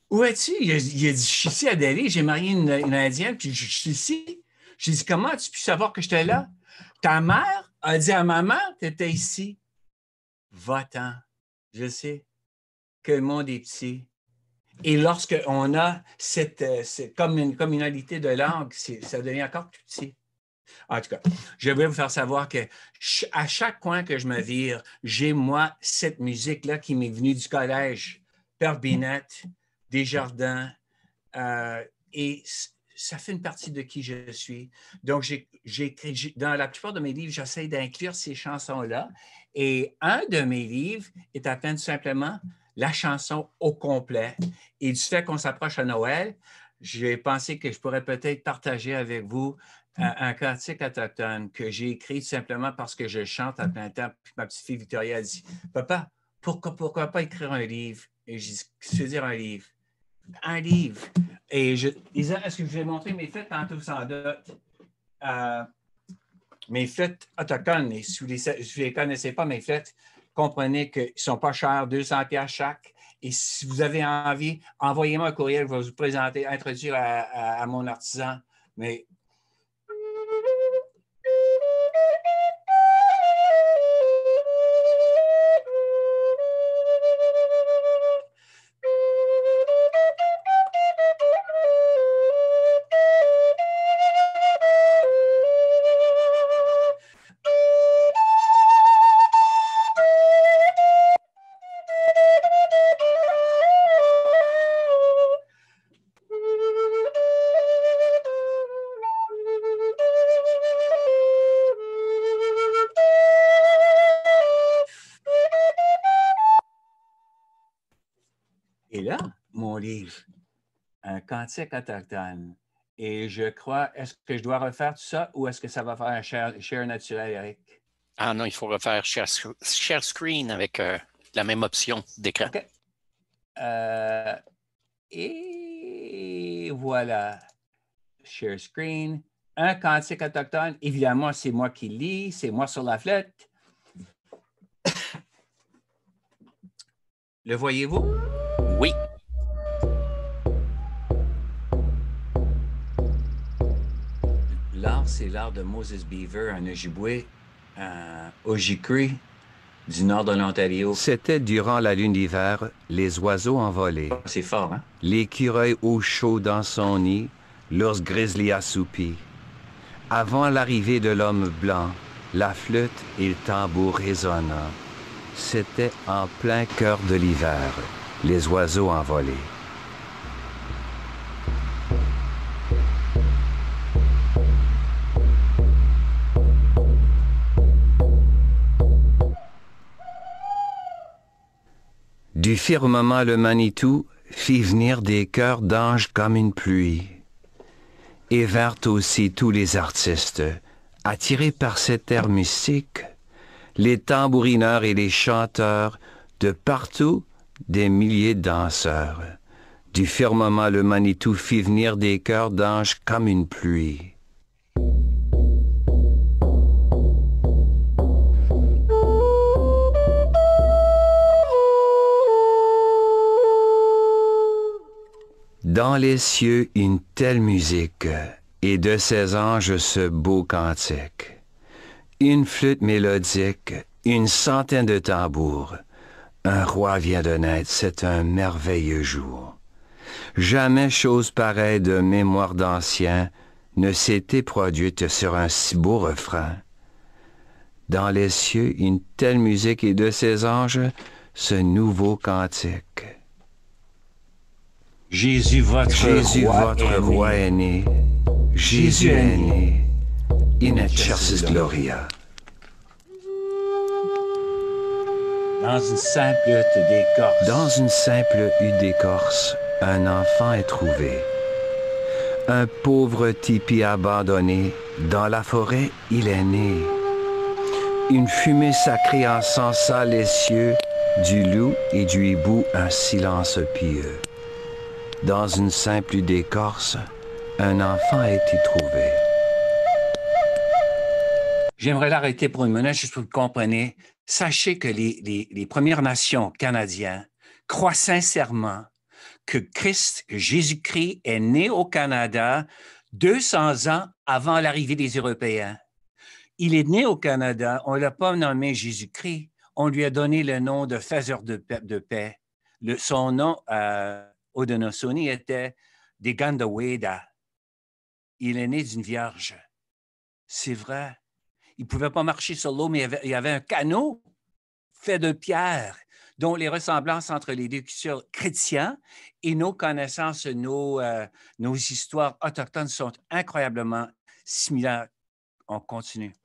où es-tu? Il a, dit, je suis ici à Delhi, j'ai marié une, Indienne, puis je, je suis ici. J'ai dit, comment tu peux savoir que j'étais là? Ta mère a dit à ma mère que tu étais ici. Va-t'en. Je sais que le monde est petit. Et lorsqu'on a cette, euh, cette commun- communalité de langue, ça devient encore plus petit. En tout cas, je vais vous faire savoir que à chaque coin que je me vire, j'ai moi cette musique-là qui m'est venue du collège. Père Binette, Desjardins, euh, et ça fait une partie de qui je suis. Donc, j'ai dans la plupart de mes livres, j'essaie d'inclure ces chansons-là. Et un de mes livres est à peine simplement la chanson au complet. Et du fait qu'on s'approche à Noël, j'ai pensé que je pourrais peut-être partager avec vous un, un cantique autochtone que j'ai écrit simplement parce que je chante à plein temps. Puis ma petite fille Victoria a dit Papa, pourquoi, pourquoi pas écrire un livre Et tu veux dire un livre Un livre. Et je, Isa, est-ce que je vais montrer mes fêtes tantôt sans doute? Euh, Mes fêtes autochtones, et si vous ne les, connaissez pas, mes fêtes, comprenez qu'ils ne sont pas chers, 200 pièces chaque. Et si vous avez envie, envoyez-moi un courriel, je vais vous présenter, introduire à, à- à mon artisan. Mais livre, un cantique autochtone. Et je crois, est-ce que je dois refaire tout ça ou est-ce que ça va faire un share, share naturel, Eric? Ah non, il faut refaire share, sc- share screen avec euh, la même option d'écran. OK. Euh, et voilà. Share screen. Un cantique autochtone. Évidemment, c'est moi qui lis, c'est moi sur la flûte. [COUGHS] Le voyez-vous? Oui, c'est l'art de Moses Beaver, un Ojibwe, un Ojikri du nord de l'Ontario. C'était durant la lune d'hiver, les oiseaux envolés, C'est fort, hein? l'écureuil au chaud dans son nid, l'ours grizzly assoupi. Avant l'arrivée de l'homme blanc, la flûte et le tambour résonnant. C'était en plein cœur de l'hiver, les oiseaux envolés. Du firmament le Manitou fit venir des cœurs d'anges comme une pluie. Et vinrent aussi tous les artistes, attirés par cet air mystique, les tambourineurs et les chanteurs, de partout des milliers de danseurs. Du firmament le Manitou fit venir des cœurs d'anges comme une pluie. Dans les cieux, une telle musique, et de ses anges ce beau cantique. Une flûte mélodique, une centaine de tambours. Un roi vient de naître, c'est un merveilleux jour. Jamais chose pareille de mémoire d'ancien ne s'était produite sur un si beau refrain. Dans les cieux, une telle musique et de ses anges, ce nouveau cantique. Jésus, votre, Jésus, roi, votre est roi né. est né. Jésus est né. In excelsis gloria. Dans une simple hutte d'écorce. Dans une simple hutte d'écorce, un enfant est trouvé. Un pauvre tipi abandonné, dans la forêt, il est né. Une fumée sacrée encensa les cieux, du loup et du hibou un silence pieux. Dans une simple d'écorce, un enfant a été trouvé. J'aimerais l'arrêter pour une minute, juste pour que vous compreniez. Sachez que les, les- Premières Nations canadiennes croient sincèrement que Christ, Jésus-Christ, est né au Canada 200 ans avant l'arrivée des Européens. Il est né au Canada, on ne l'a pas nommé Jésus-Christ, on lui a donné le nom de faiseur de paix. de paix. Le- son nom euh, Haudenosaunee était Degandaweda. Il est né d'une vierge. C'est vrai. Il ne pouvait pas marcher sur l'eau, mais il y, avait, un canot fait de pierre, dont les ressemblances entre les cultures chrétiens et nos connaissances, nos, euh, nos histoires autochtones sont incroyablement similaires. On continue.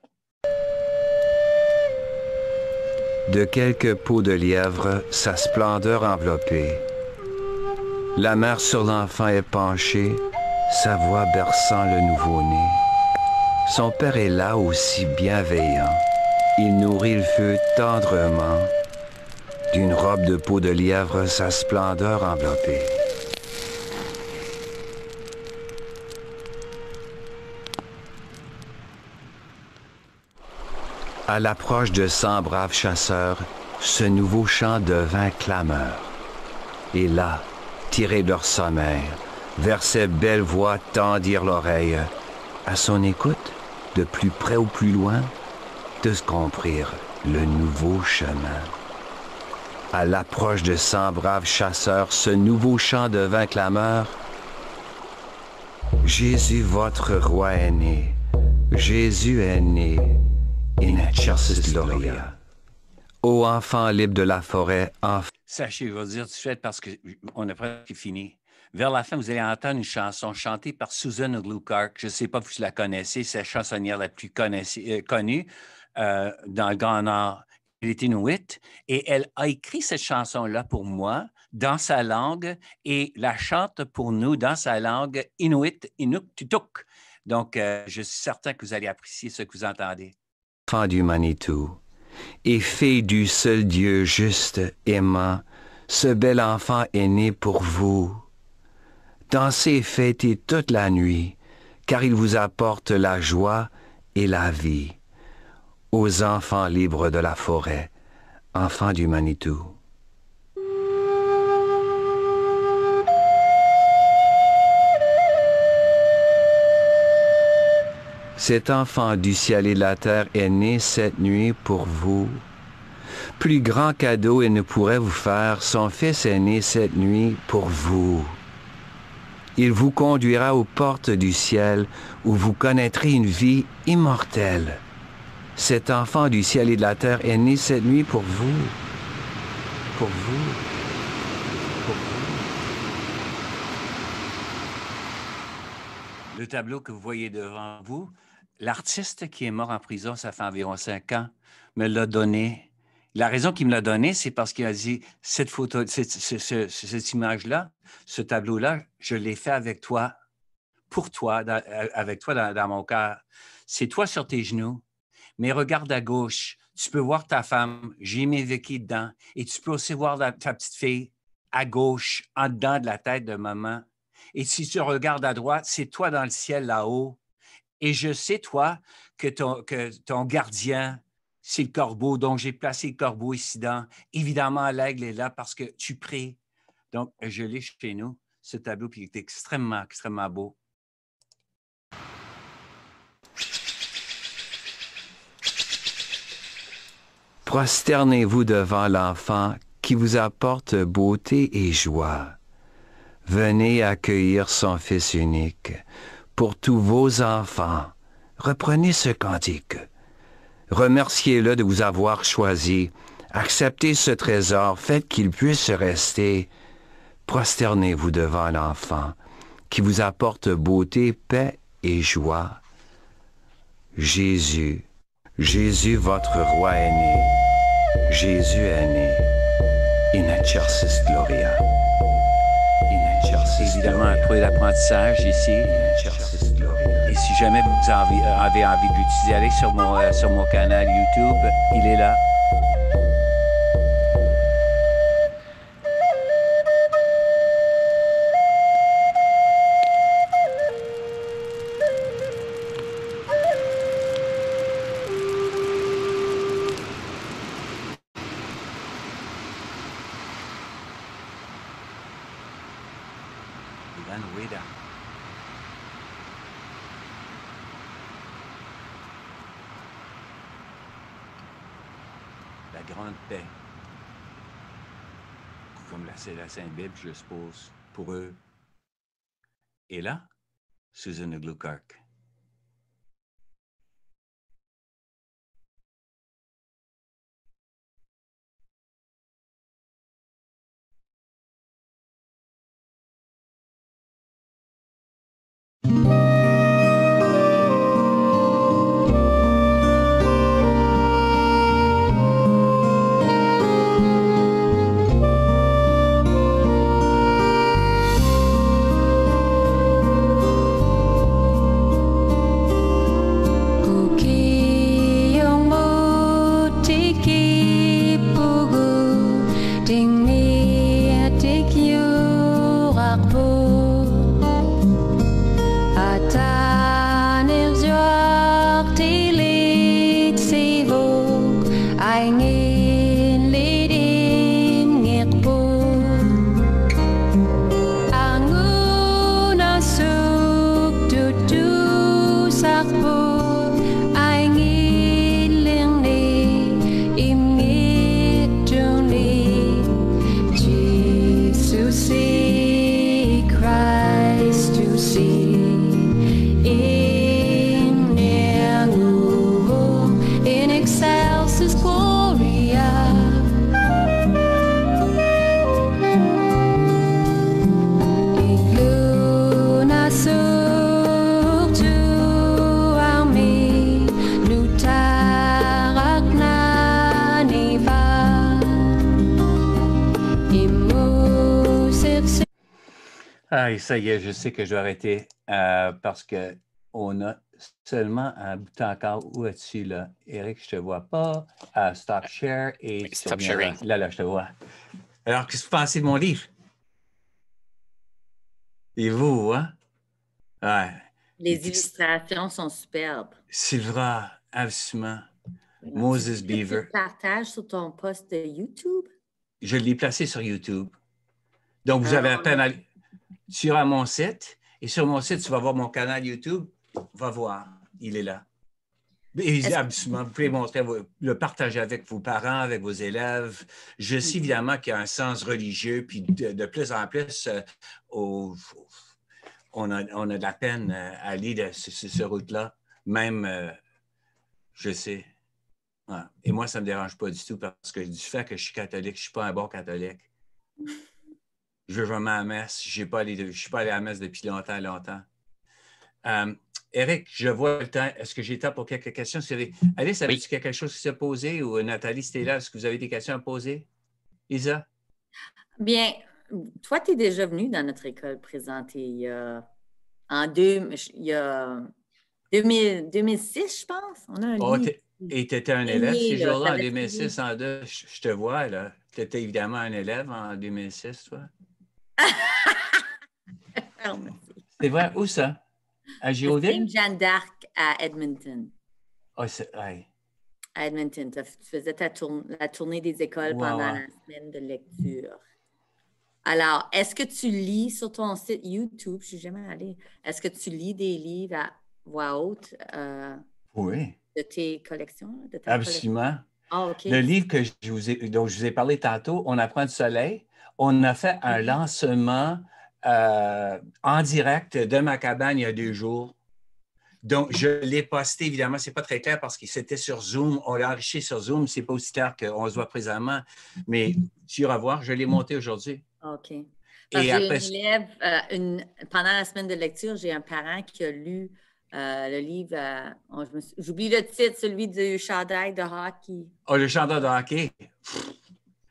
De quelques peaux de lièvre, sa splendeur enveloppée. La mère sur l'enfant est penchée, sa voix berçant le nouveau-né. Son père est là aussi bienveillant. Il nourrit le feu tendrement. D'une robe de peau de lièvre, sa splendeur enveloppée. À l'approche de cent braves chasseurs, ce nouveau chant devint clameur. Et là, tirés de leur sommeil, vers ces belles voix tendirent l'oreille. À son écoute, de plus près ou plus loin, tous comprirent le nouveau chemin. À l'approche de cent braves chasseurs, ce nouveau chant devint clameur. Jésus, votre roi est né. Jésus est né. In gloria. Ô enfant libre de la forêt, Sachez, je vais vous dire tout de suite parce qu'on a presque fini. Vers la fin, vous allez entendre une chanson chantée par Susan Gluckart. Je ne sais pas si vous la connaissez, c'est la chansonnière la plus euh, connue euh, dans le Grand Nord. Elle est inuit et elle a écrit cette chanson-là pour moi dans sa langue et la chante pour nous dans sa langue inuit, inuktitut. Donc, euh, je suis certain que vous allez apprécier ce que vous entendez. Et fille du seul Dieu juste, aimant, ce bel enfant est né pour vous. Dansez fêtez toute la nuit, car il vous apporte la joie et la vie. Aux enfants libres de la forêt, enfants du Manitou. Cet enfant du ciel et de la terre est né cette nuit pour vous. Plus grand cadeau il ne pourrait vous faire, son fils est né cette nuit pour vous. Il vous conduira aux portes du ciel où vous connaîtrez une vie immortelle. Cet enfant du ciel et de la terre est né cette nuit pour vous. Pour vous. Pour vous. Le tableau que vous voyez devant vous, l'artiste qui est mort en prison, ça fait environ cinq ans, me l'a donné. La raison qu'il me l'a donné, c'est parce qu'il a dit cette photo, cette, ce- ce- cette image-là, ce tableau-là, je l'ai fait avec toi, pour toi, euh, avec toi dans, mon cœur. C'est toi sur tes genoux, mais regarde à gauche. Tu peux voir ta femme, j'ai mis Vicky dedans, et tu peux aussi voir ta petite fille à gauche, en dedans de la tête de maman. Et si tu regardes à droite, c'est toi dans le ciel là-haut. Et je sais, toi, que ton, gardien, c'est le corbeau. Donc, j'ai placé le corbeau ici dans. Évidemment, l'aigle est là parce que tu pries. Donc, je l'ai chez nous. ce tableau, il est extrêmement, extrêmement beau. Prosternez-vous devant l'enfant qui vous apporte beauté et joie. Venez accueillir son Fils unique. Pour tous vos enfants, reprenez ce cantique. Remerciez-le de vous avoir choisi. Acceptez ce trésor, faites qu'il puisse rester. Prosternez-vous devant l'enfant qui vous apporte beauté, paix et joie. Jésus, Jésus votre roi est né. Jésus est né. In gloria. Excelsis Évidemment, un gloria. peu d'apprentissage ici. Gloria. Et si jamais vous avez, envie de l'utiliser, allez sur mon, euh, sur mon canal YouTube. Il est là. La, c'est la Sainte Bible, je suppose, pour eux. Et là, Susan Gluckart. Ça y est, je sais que je dois arrêter euh, parce que on a seulement un bouton encore. Où es-tu, là? Eric, je te vois pas. À Stop Share et. Oui, tu Stop. Sharing. Là, là, je te vois. Alors, qu'est-ce que vous pensez de mon livre? Et vous, hein? Ouais. Les illustrations sont superbes. Sylvra, absolument. Moses Tu Beaver. le partages sur ton post de YouTube? Je l'ai placé sur YouTube. Donc, vous Ah, avez à peine à... Tu iras à mon site et sur mon site, tu vas voir mon canal YouTube. Va voir, il est là. Et absolument, vous pouvez montrer, le partager avec vos parents, avec vos élèves. Je sais Mhm. évidemment qu'il y a un sens religieux, puis de, de plus en plus, euh, au- on, a, on a de la peine à aller de ce, ce- ce route-là. Même, euh, je sais. Ouais. Et moi, ça ne me dérange pas du tout parce que du fait que je suis catholique, je ne suis pas un bon catholique. Je vais vraiment à la messe. J'ai pas allé- je ne suis pas allé à la messe depuis longtemps, longtemps. Euh, Eric, je vois le temps. Est-ce que j'ai le temps pour quelques questions? Alice, avez-tu Oui. quelque chose qui s'est posé ou Nathalie, c'était là? Est-ce que vous avez des questions à poser? Isa? Bien, toi, tu es déjà venu dans notre école présentée il y a, en deux, il y a 2000 2006, je pense. On a un Oh, et tu étais un élève ces là, jours-là en t'avais 2006, en deux. Je, je te vois, là. Tu étais évidemment un élève en 2006, toi. [LAUGHS] C'est vrai, où ça? À Géodine? Sainte-Jeanne d'Arc à Edmonton. Oh, c'est. ouais. À Edmonton. Tu faisais ta tourne- la tournée des écoles pendant la semaine de lecture. Alors, est-ce que tu lis sur ton site YouTube, je suis jamais allée, est-ce que tu lis des livres à voix haute euh, Oui, de tes collections? De ta collection? absolument. Ah. Le livre que je vous ai, dont je vous ai parlé tantôt, On apprend du soleil, on a fait un Mhm. lancement euh, en direct de ma cabane il y a deux jours. Donc, je l'ai posté, évidemment, ce n'est pas très clair parce que c'était sur Zoom. On l'a enrichi sur Zoom. Ce n'est pas aussi clair qu'on se voit présentement. Mais tu iras voir, je l'ai monté aujourd'hui. OK. Parce Et après, j'ai une élève, euh, une- pendant la semaine de lecture, j'ai un parent qui a lu euh, le livre, euh, j'oublie le titre, celui du chandail de hockey. oh, le chandail de hockey.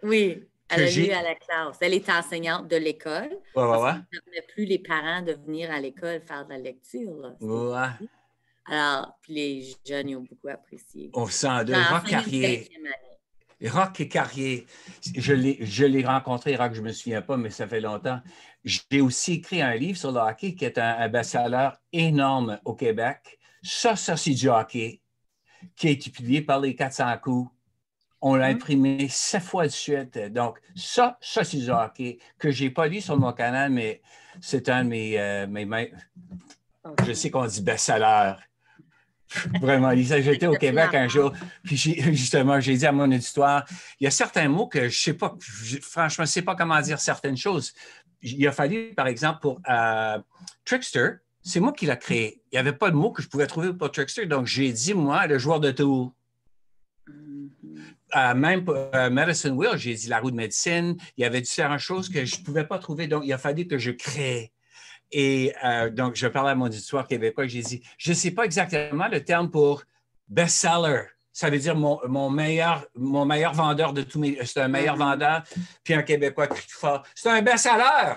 Oui, elle a lu à la classe. Elle est enseignante de l'école. Ouais, ouais, ne permet plus les parents de venir à l'école faire de la lecture. là. Ouais. Alors, puis les jeunes, ils ont beaucoup apprécié. On sent. J'ai Rock Carrier. Rock et Carrier, je l'ai, je l'ai rencontré, Rock, je ne me souviens pas, mais ça fait longtemps. J'ai aussi écrit un livre sur le hockey qui est un, un best-seller énorme au Québec. Ça, ça, c'est du hockey qui a été publié par les 400 coups. On l'a Mhm. imprimé sept fois de suite. Donc, ça, ça, c'est du hockey que je n'ai pas lu sur mon canal, mais c'est un de mes, euh, mes, mes- je sais qu'on dit best-seller. Vraiment, Lisa, j'étais au Québec un jour, puis j'ai- [LAUGHS] justement, j'ai dit à mon auditoire, il y a certains mots que je ne sais pas, je- franchement, je ne sais pas comment dire certaines choses. Il a fallu, par exemple, pour euh, Trickster, c'est moi qui l'ai créé. Il n'y avait pas de mot que je pouvais trouver pour Trickster, donc j'ai dit, moi, le joueur de tour. Euh, même pour euh, Medicine Wheel, j'ai dit la roue de médecine. Il y avait différentes choses que je ne pouvais pas trouver, donc il a fallu que je crée. Et euh, donc, je parlais à mon auditoire québécois, j'ai dit, je ne sais pas exactement le terme pour best-seller. Ça veut dire mon, mon meilleur, mon meilleur vendeur de tous mes. C'est un meilleur Mhm. vendeur. Puis un Québécois crie fort, c'est un best-seller.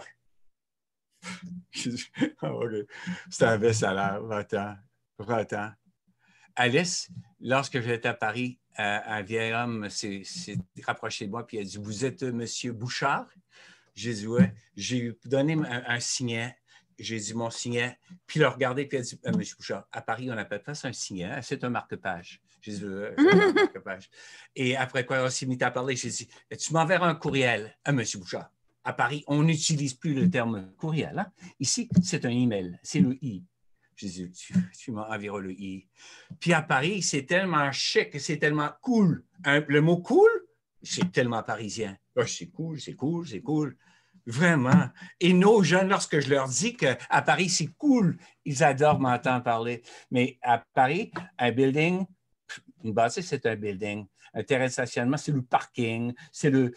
[LAUGHS] Ah, OK. C'est un best-seller. Va-t'en. Va-t'en. Alice, lorsque j'étais à Paris, un vieil homme s'est rapproché de moi et il a dit Vous êtes euh, Monsieur Bouchard? J'ai dit. J'ai donné un, un signet. J'ai dit mon signet. Puis il a regardé puis il a dit Euh, Monsieur Bouchard, à Paris, on n'appelle pas ça un signet, c'est un marque-page. J'ai dit Euh, c'est un [LAUGHS] marque-page. Et après quoi, on s'est mis à parler. J'ai dit Tu m'enverras un courriel à Monsieur Bouchard? À Paris, on n'utilise plus le terme courriel. hein? Ici, c'est un email. C'est le i. J'ai dit, tu, tu m'enverras le i. Puis à Paris, c'est tellement chic, c'est tellement cool. Le mot cool, c'est tellement parisien. Ah, c'est cool, c'est cool, c'est cool. Vraiment. Et nos jeunes, lorsque je leur dis qu'à Paris, c'est cool, ils adorent m'entendre parler. Mais à Paris, un building, une bâtisse, c'est un building. Un terrain stationnement, c'est le parking, c'est le.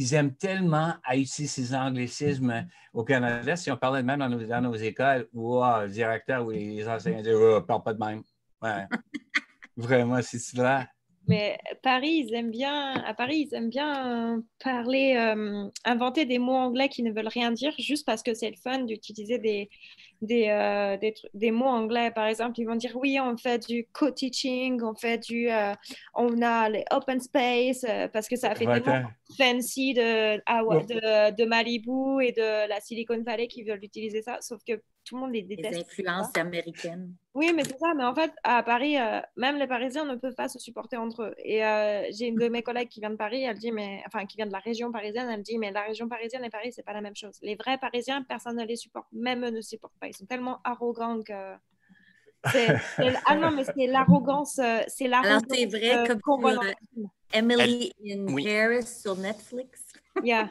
Ils aiment tellement à utiliser ces anglicismes au Canada. Si on parlait de même dans nos, dans nos écoles, wow, le directeur ou les enseignants disaient oh, parle pas de même. Ouais. [LAUGHS] Vraiment, c'est cela. Mais Paris, ils aiment bien, à Paris, ils aiment bien euh, parler, euh, inventer des mots anglais qui ne veulent rien dire juste parce que c'est le fun d'utiliser des, des, euh, des, des mots anglais. Par exemple, ils vont dire oui, on fait du co-teaching, on fait du, euh, on a les open space euh, parce que ça fait tellement Va-t'en. fancy de, ah ouais, Ouais. de, de Malibu et de la Silicon Valley qui veulent utiliser ça, sauf que tout le monde les Les déteste. influences américaines. Oui, mais c'est ça. Mais en fait, à Paris, euh, même les Parisiens ne peuvent pas se supporter entre eux. Et euh, j'ai une de mes collègues qui vient de Paris, elle dit, mais enfin, qui vient de la région parisienne, elle me dit, mais la région parisienne et Paris, c'est pas la même chose. Les vrais Parisiens, personne ne les supporte. Même eux ne supportent pas. Ils sont tellement arrogants que. Ah non, mais c'est l'arrogance. euh, C'est Alors, l'arrogance. c'est vrai, euh, comme voit euh. Emily in Oui. Paris sur Netflix. Yeah.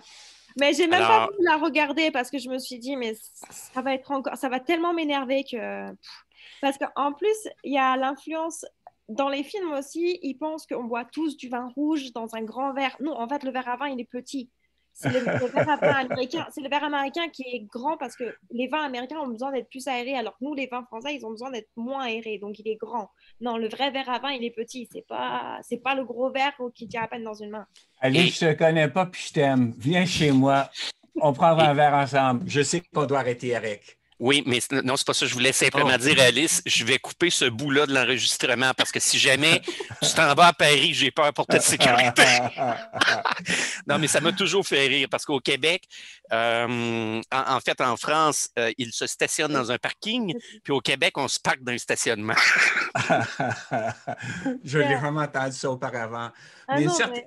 Mais j'ai même Alors- pas voulu la regarder parce que je me suis dit, mais ça va être encore, ça va tellement m'énerver que. Parce qu'en plus, il y a l'influence. Dans les films aussi, ils pensent qu'on boit tous du vin rouge dans un grand verre. Non, en fait, le verre à vin, il est petit. C'est le, le verre américain. C'est le verre américain qui est grand parce que les vins américains ont besoin d'être plus aérés, alors que nous, les vins français, ils ont besoin d'être moins aérés. Donc, il est grand. Non, le vrai verre à vin, il est petit. C'est pas, c'est pas le gros verre qui tient à peine dans une main. Allez, Et- je te connais pas puis je t'aime. Viens chez moi. On prendra un verre ensemble. Je sais qu'on doit arrêter Eric. Oui, mais non, c'est pas ça. Je voulais simplement Oh. dire, Alice, je vais couper ce bout-là de l'enregistrement parce que si jamais tu t'en vas à Paris, j'ai peur pour ta sécurité. [LAUGHS] Non, mais ça m'a toujours fait rire parce qu'au Québec, euh, en, en fait, en France, euh, ils se stationnent dans un parking, puis au Québec, on se parque dans un stationnement. [LAUGHS] je l'ai vraiment entendu ça auparavant. Ah Mais non, certes- mais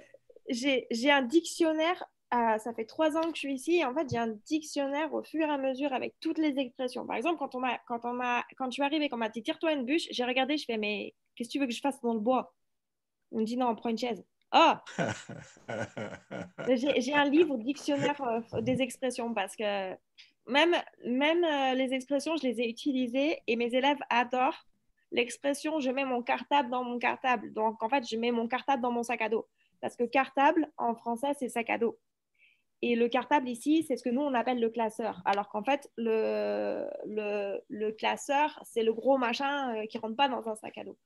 j'ai j'ai un dictionnaire euh, ça fait trois ans que je suis ici. Et en fait, j'ai un dictionnaire au fur et à mesure avec toutes les expressions. Par exemple, quand, on m'a, quand, on m'a, quand je suis arrivée, quand on m'a dit tire-toi une bûche, j'ai regardé, je fais mais qu'est-ce que tu veux que je fasse dans le bois? On me dit non, prends une chaise. Ah, j'ai, j'ai un livre dictionnaire euh, des expressions parce que même, même euh, les expressions, je les ai utilisées et mes élèves adorent l'expression je mets mon cartable dans mon cartable. Donc, en fait, je mets mon cartable dans mon sac à dos. Parce que cartable, en français, c'est sac à dos. Et le cartable ici, c'est ce que nous, on appelle le classeur. Alors qu'en fait, le, le, le classeur, c'est le gros machin euh, qui rentre pas dans un sac à dos.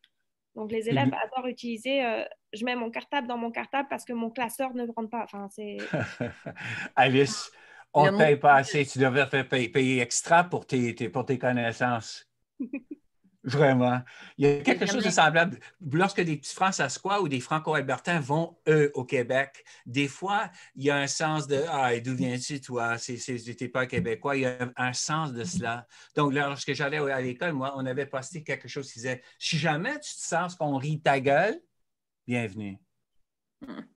Donc, les élèves Mhm. adorent utiliser euh, je mets mon cartable dans mon cartable parce que mon classeur ne rentre pas. Enfin, c'est... [LAUGHS] Alice, on ne paye pas assez. Tu devrais faire payer, payer extra pour tes, tes- pour tes connaissances. [LAUGHS] Vraiment. Il y a quelque chose de semblable. Lorsque des petits francs-asquois ou des franco-albertains vont, eux, au Québec, des fois, il y a un sens de Ah, d'où viens-tu, toi? T'es pas québécois. Il y a un sens de cela. Donc, lorsque j'allais à l'école, moi, on avait posté quelque chose qui disait Si jamais tu te sens qu'on rit ta gueule, bienvenue.